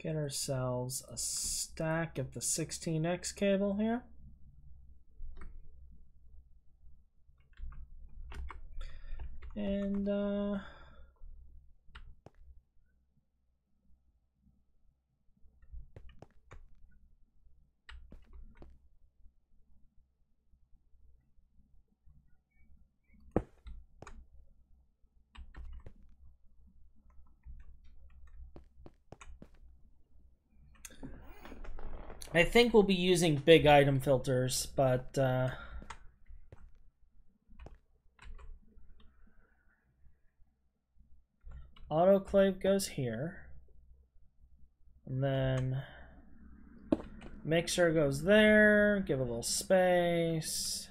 get ourselves a stack of the 16x cable here. And uh, I think we'll be using big item filters, but uh, autoclave goes here. And then mixer goes there, give a little space.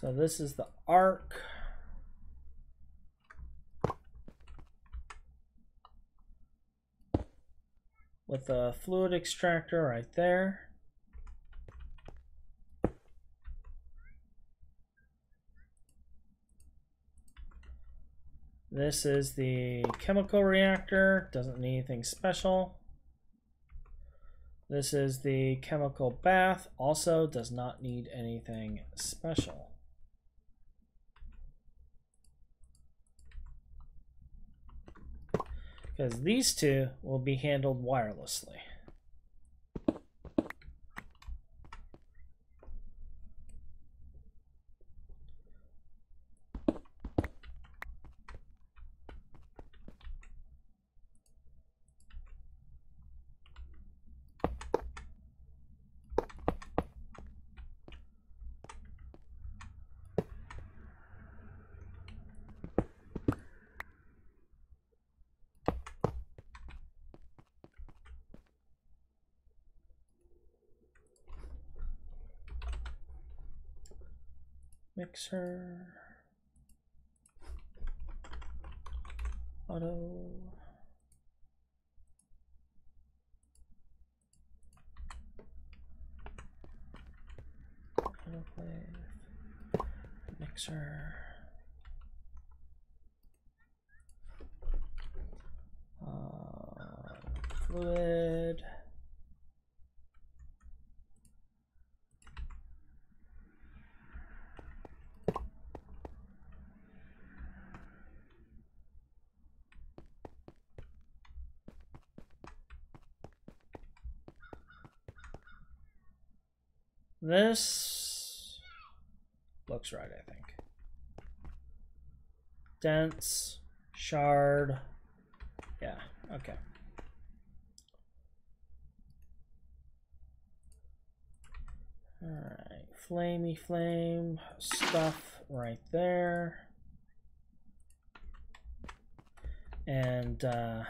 So this is the arc. With a fluid extractor right there. This is the chemical reactor, doesn't need anything special. This is the chemical bath, also does not need anything special. Because these two will be handled wirelessly. Mixer, auto, autoclave, mixer, uh, fluid, This looks right, I think. Dense, shard. Yeah, okay. Alright, flamey flame stuff right there. And uh,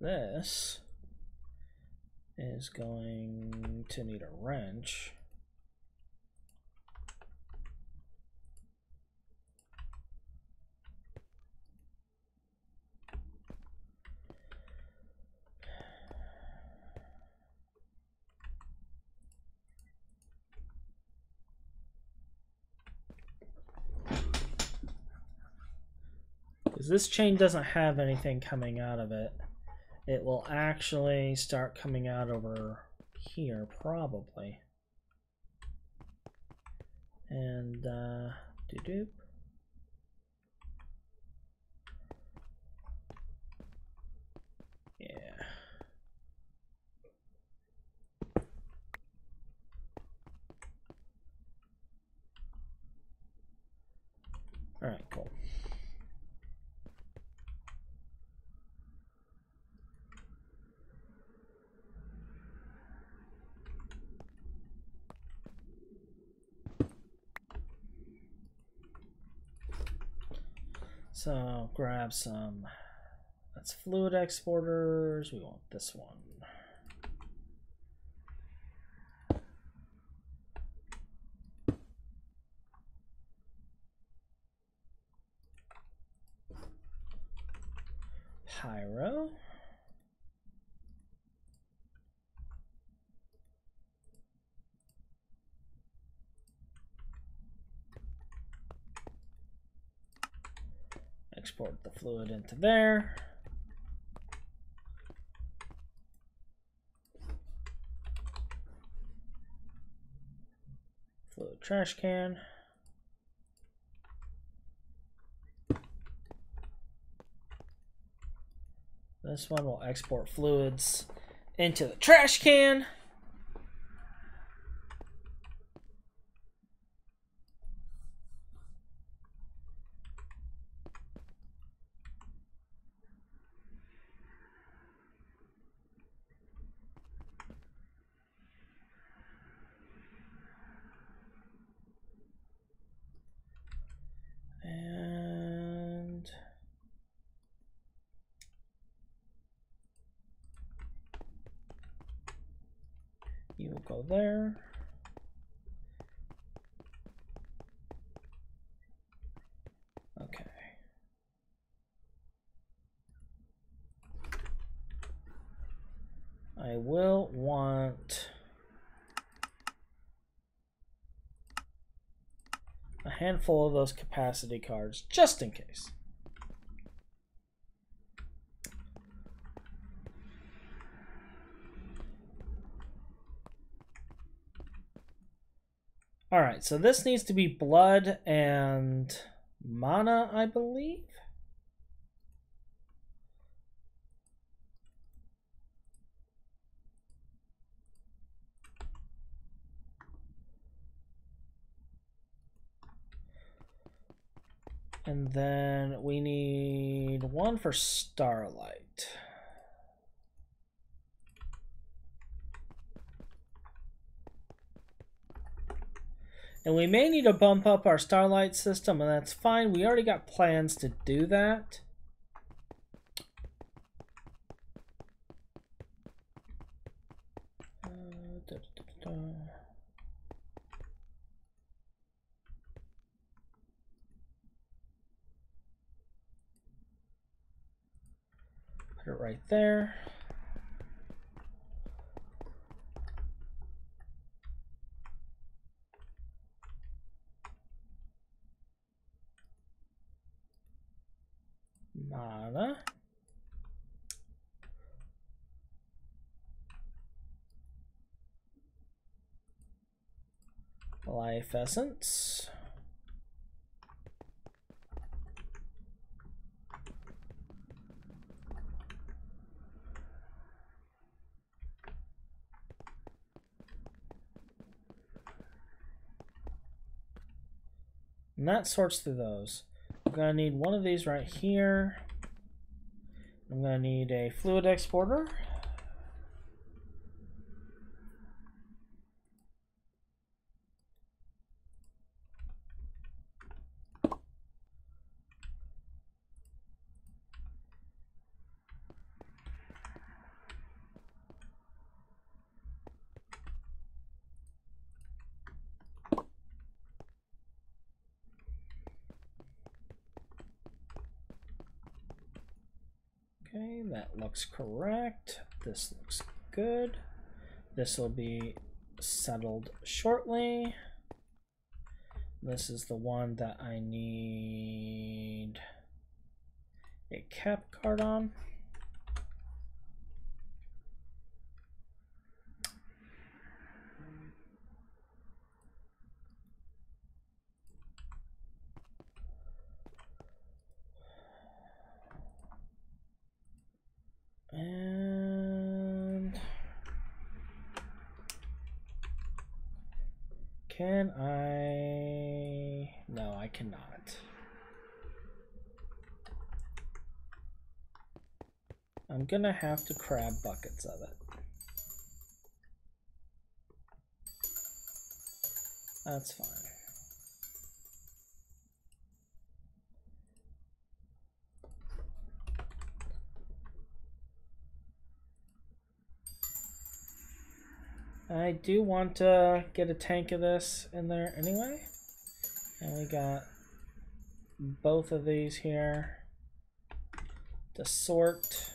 This is going to need a wrench. This chain doesn't have anything coming out of it it will actually start coming out over here probably. And uh, doo -doop. yeah. All right cool So grab some, that's fluid exporters. We want this one. Pyro. Export the fluid into there. Fluid trash can. This one will export fluids into the trash can. And you will go there. Okay. I will want a handful of those capacity cards just in case. All right, so this needs to be blood and mana, I believe. Then we need one for Starlight. And we may need to bump up our Starlight system, and that's fine. We already got plans to do that. Uh, da, da, da, Put it right there. Mana. Life Essence. And that sorts through those. I'm gonna need one of these right here. I'm gonna need a fluid exporter. Okay, that looks correct. This looks good. This will be settled shortly. This is the one that I need a cap card on. gonna have to crab buckets of it. That's fine. I do want to get a tank of this in there anyway. And we got both of these here to sort.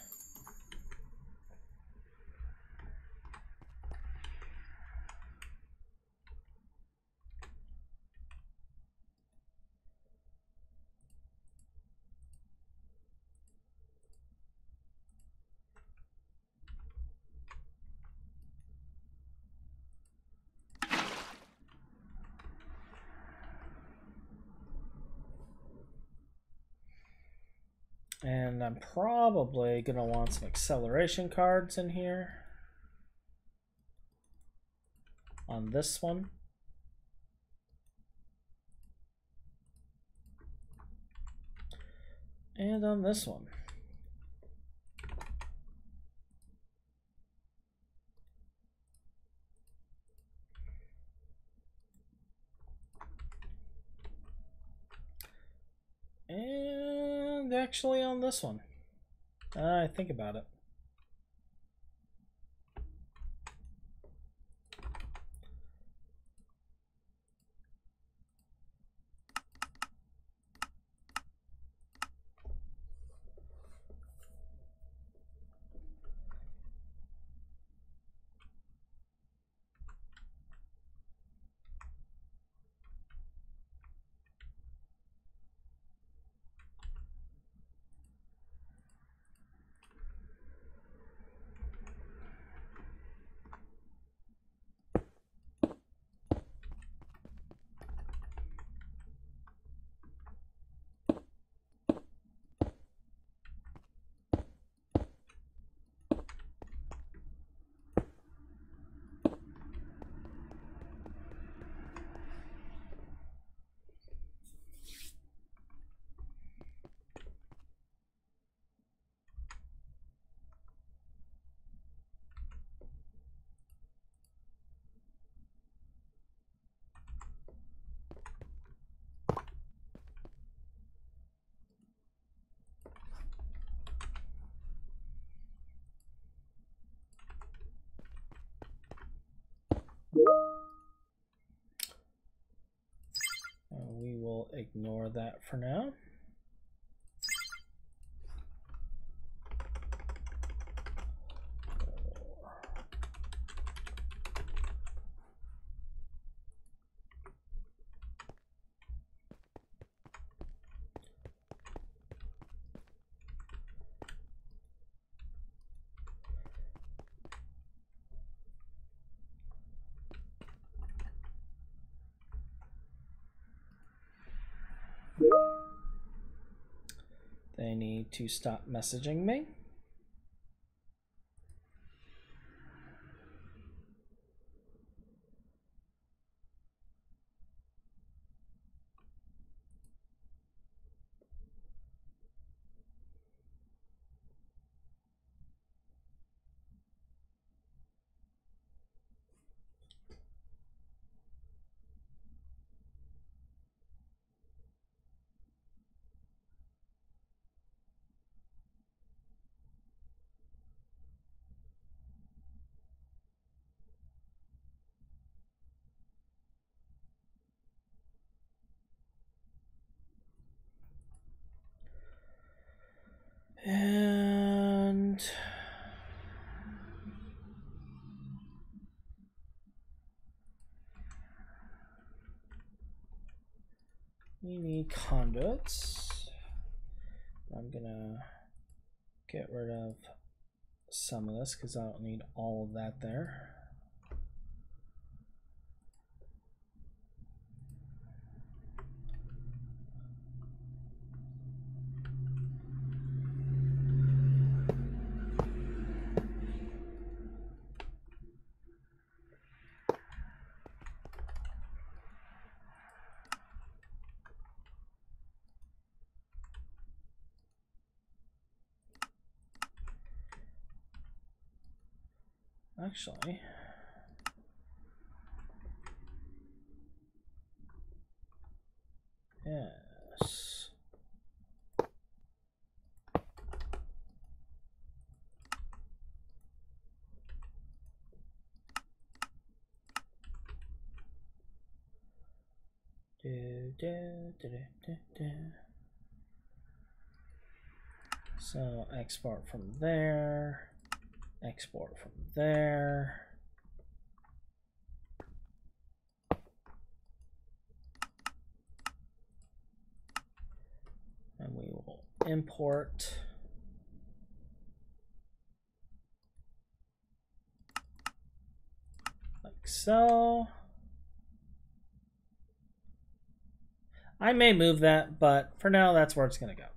Probably going to want some acceleration cards in here. On this one. And on this one. And actually on this one. Uh, I think about it. we will ignore that for now. They to stop messaging me. And conduits. I'm gonna get rid of some of this because I don't need all of that there. actually. Yes. Do, do, do, do, do. So export from there export from there. And we will import like so. I may move that, but for now, that's where it's going to go.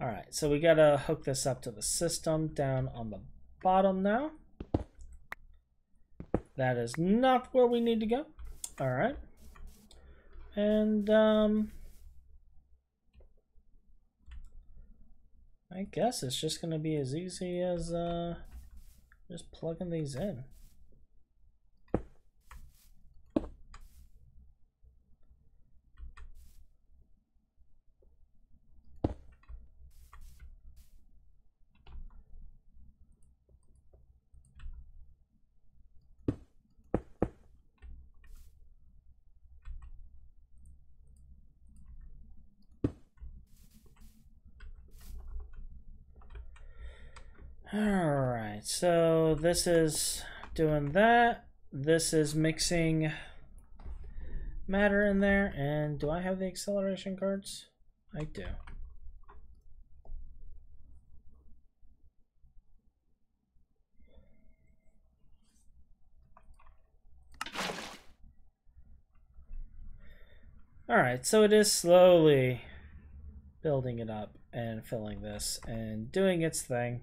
All right, so we got to hook this up to the system down on the bottom now. That is not where we need to go. All right. And um, I guess it's just to be as easy as uh, just plugging these in. Alright, so this is doing that. This is mixing matter in there. And do I have the acceleration cards? I do. Alright, so it is slowly building it up and filling this and doing its thing.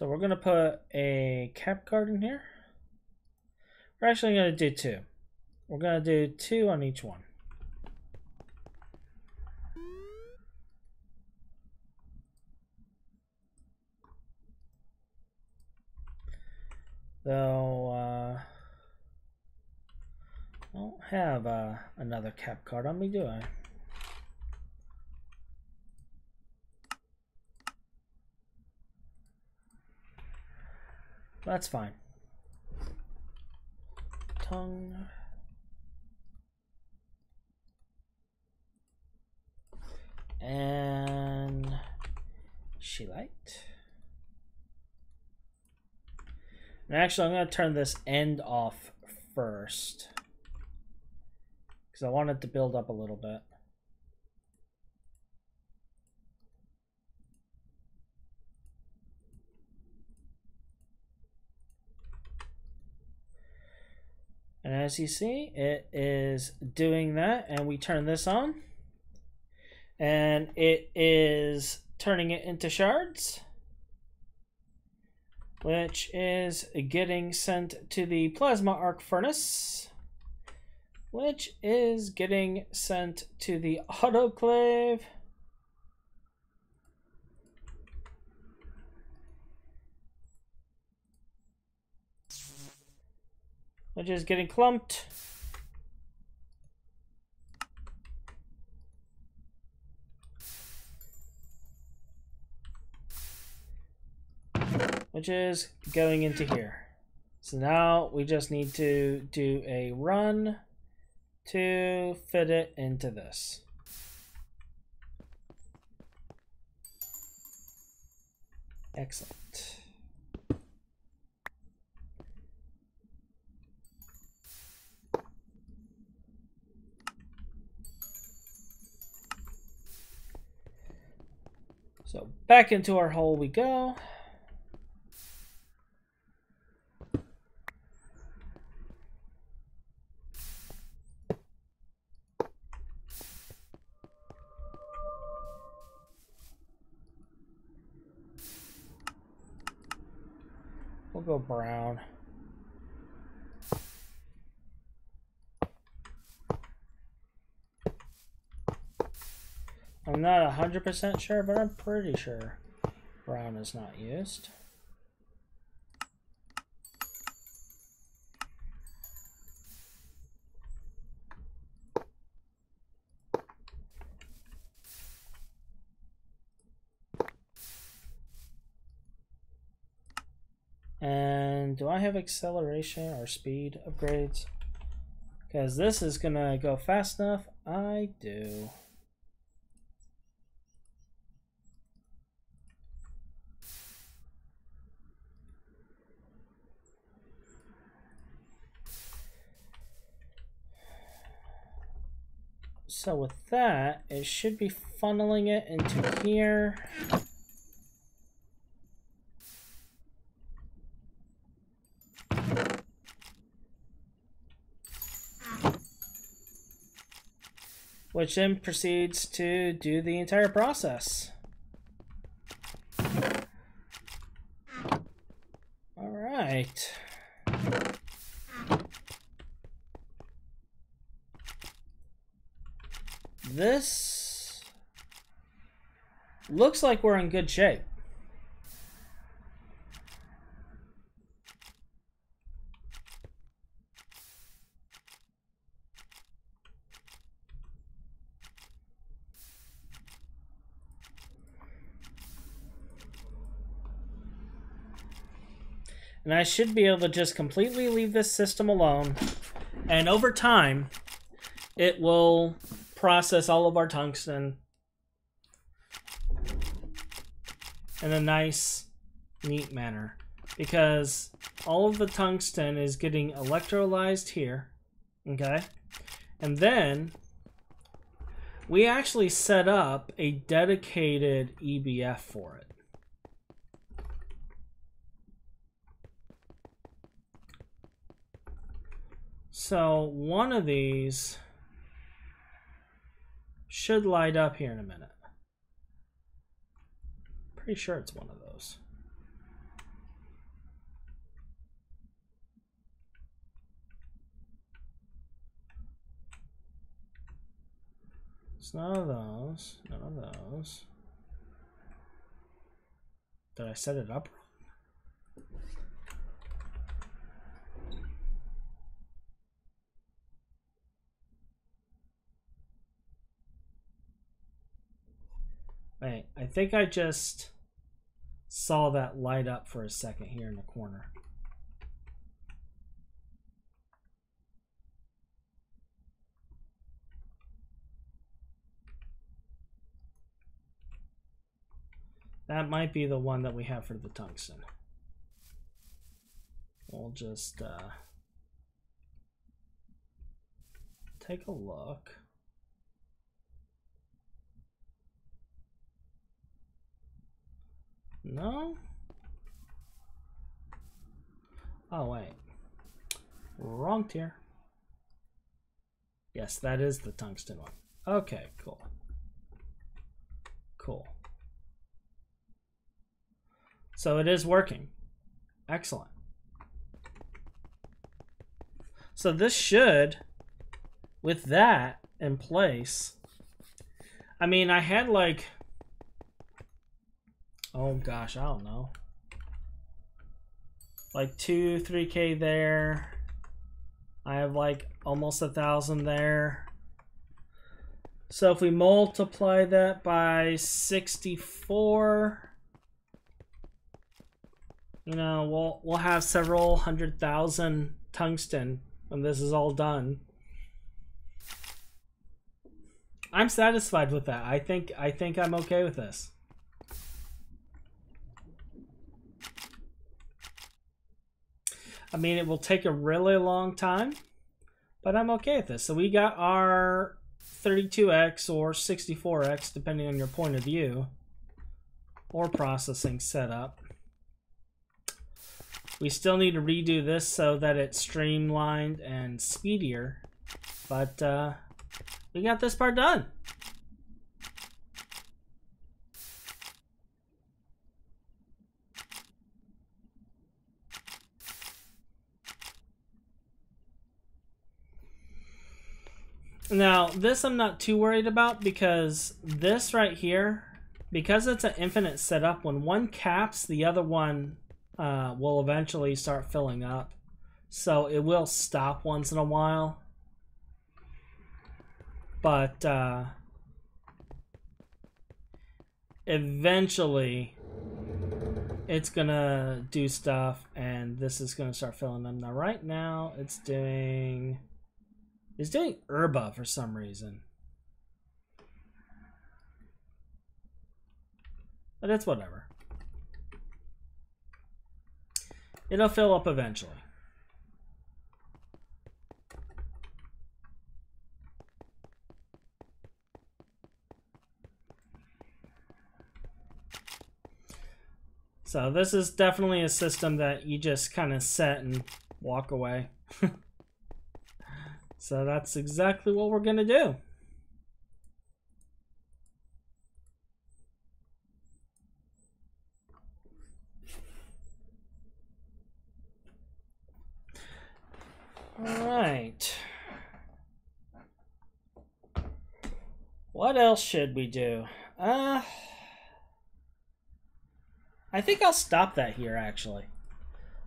So we're going to put a cap card in here. We're actually going to do two. We're going to do two on each one. Though, uh, I don't have uh, another cap card on me, do I? That's fine. Tongue. And she liked. And actually, I'm going to turn this end off first. Because I want it to build up a little bit. And as you see, it is doing that. And we turn this on. And it is turning it into shards. Which is getting sent to the plasma arc furnace. Which is getting sent to the autoclave. Which is getting clumped. Which is going into here. So now we just need to do a run to fit it into this. Excellent. So back into our hole we go. We'll go brown. I'm not 100% sure, but I'm pretty sure brown is not used. And do I have acceleration or speed upgrades? Because this is going to go fast enough. I do. So with that, it should be funneling it into here. Which then proceeds to do the entire process. All right. This looks like we're in good shape. And I should be able to just completely leave this system alone. And over time, it will process all of our tungsten in a nice, neat manner. Because all of the tungsten is getting electrolyzed here, okay? And then we actually set up a dedicated EBF for it. So one of these should light up here in a minute. Pretty sure it's one of those. It's none of those. None of those. Did I set it up Wait, I think I just saw that light up for a second here in the corner. That might be the one that we have for the tungsten. We'll just uh, take a look. No? Oh, wait. Wrong tier. Yes, that is the tungsten one. Okay, cool. Cool. So it is working. Excellent. So this should, with that in place, I mean, I had like Oh gosh, I don't know. Like two, three K there. I have like almost a thousand there. So if we multiply that by 64, you know, we'll we'll have several hundred thousand tungsten when this is all done. I'm satisfied with that. I think I think I'm okay with this. I mean, it will take a really long time, but I'm okay with this. So we got our 32x or 64x, depending on your point of view, ore processing setup. We still need to redo this so that it's streamlined and speedier, but uh, we got this part done. Now, this I'm not too worried about because this right here, because it's an infinite setup, when one caps, the other one uh, will eventually start filling up. So it will stop once in a while. But uh, eventually it's gonna do stuff and this is to start filling them. Now, right now, it's doing... It's doing Herba for some reason. But it's whatever. It'll fill up eventually. So this is definitely a system that you just kind of set and walk away. so that's exactly what we're going to do. All right. What else should we do? Uh... I think I'll stop that here, actually.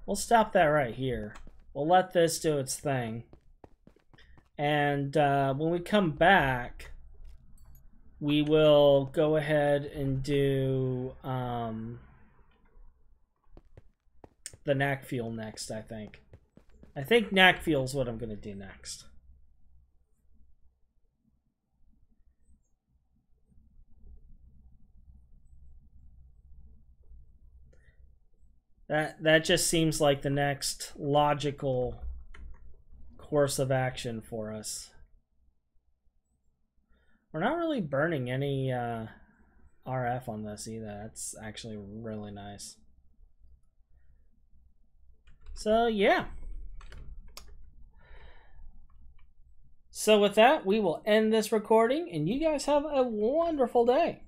We'll stop that right here. We'll let this do its thing. And uh, when we come back, we will go ahead and do um, the naq next, I think. I think naq is what I'm going to do next. That that just seems like the next logical course of action for us. We're not really burning any uh, RF on this either. That's actually really nice. So yeah. So with that, we will end this recording, and you guys have a wonderful day.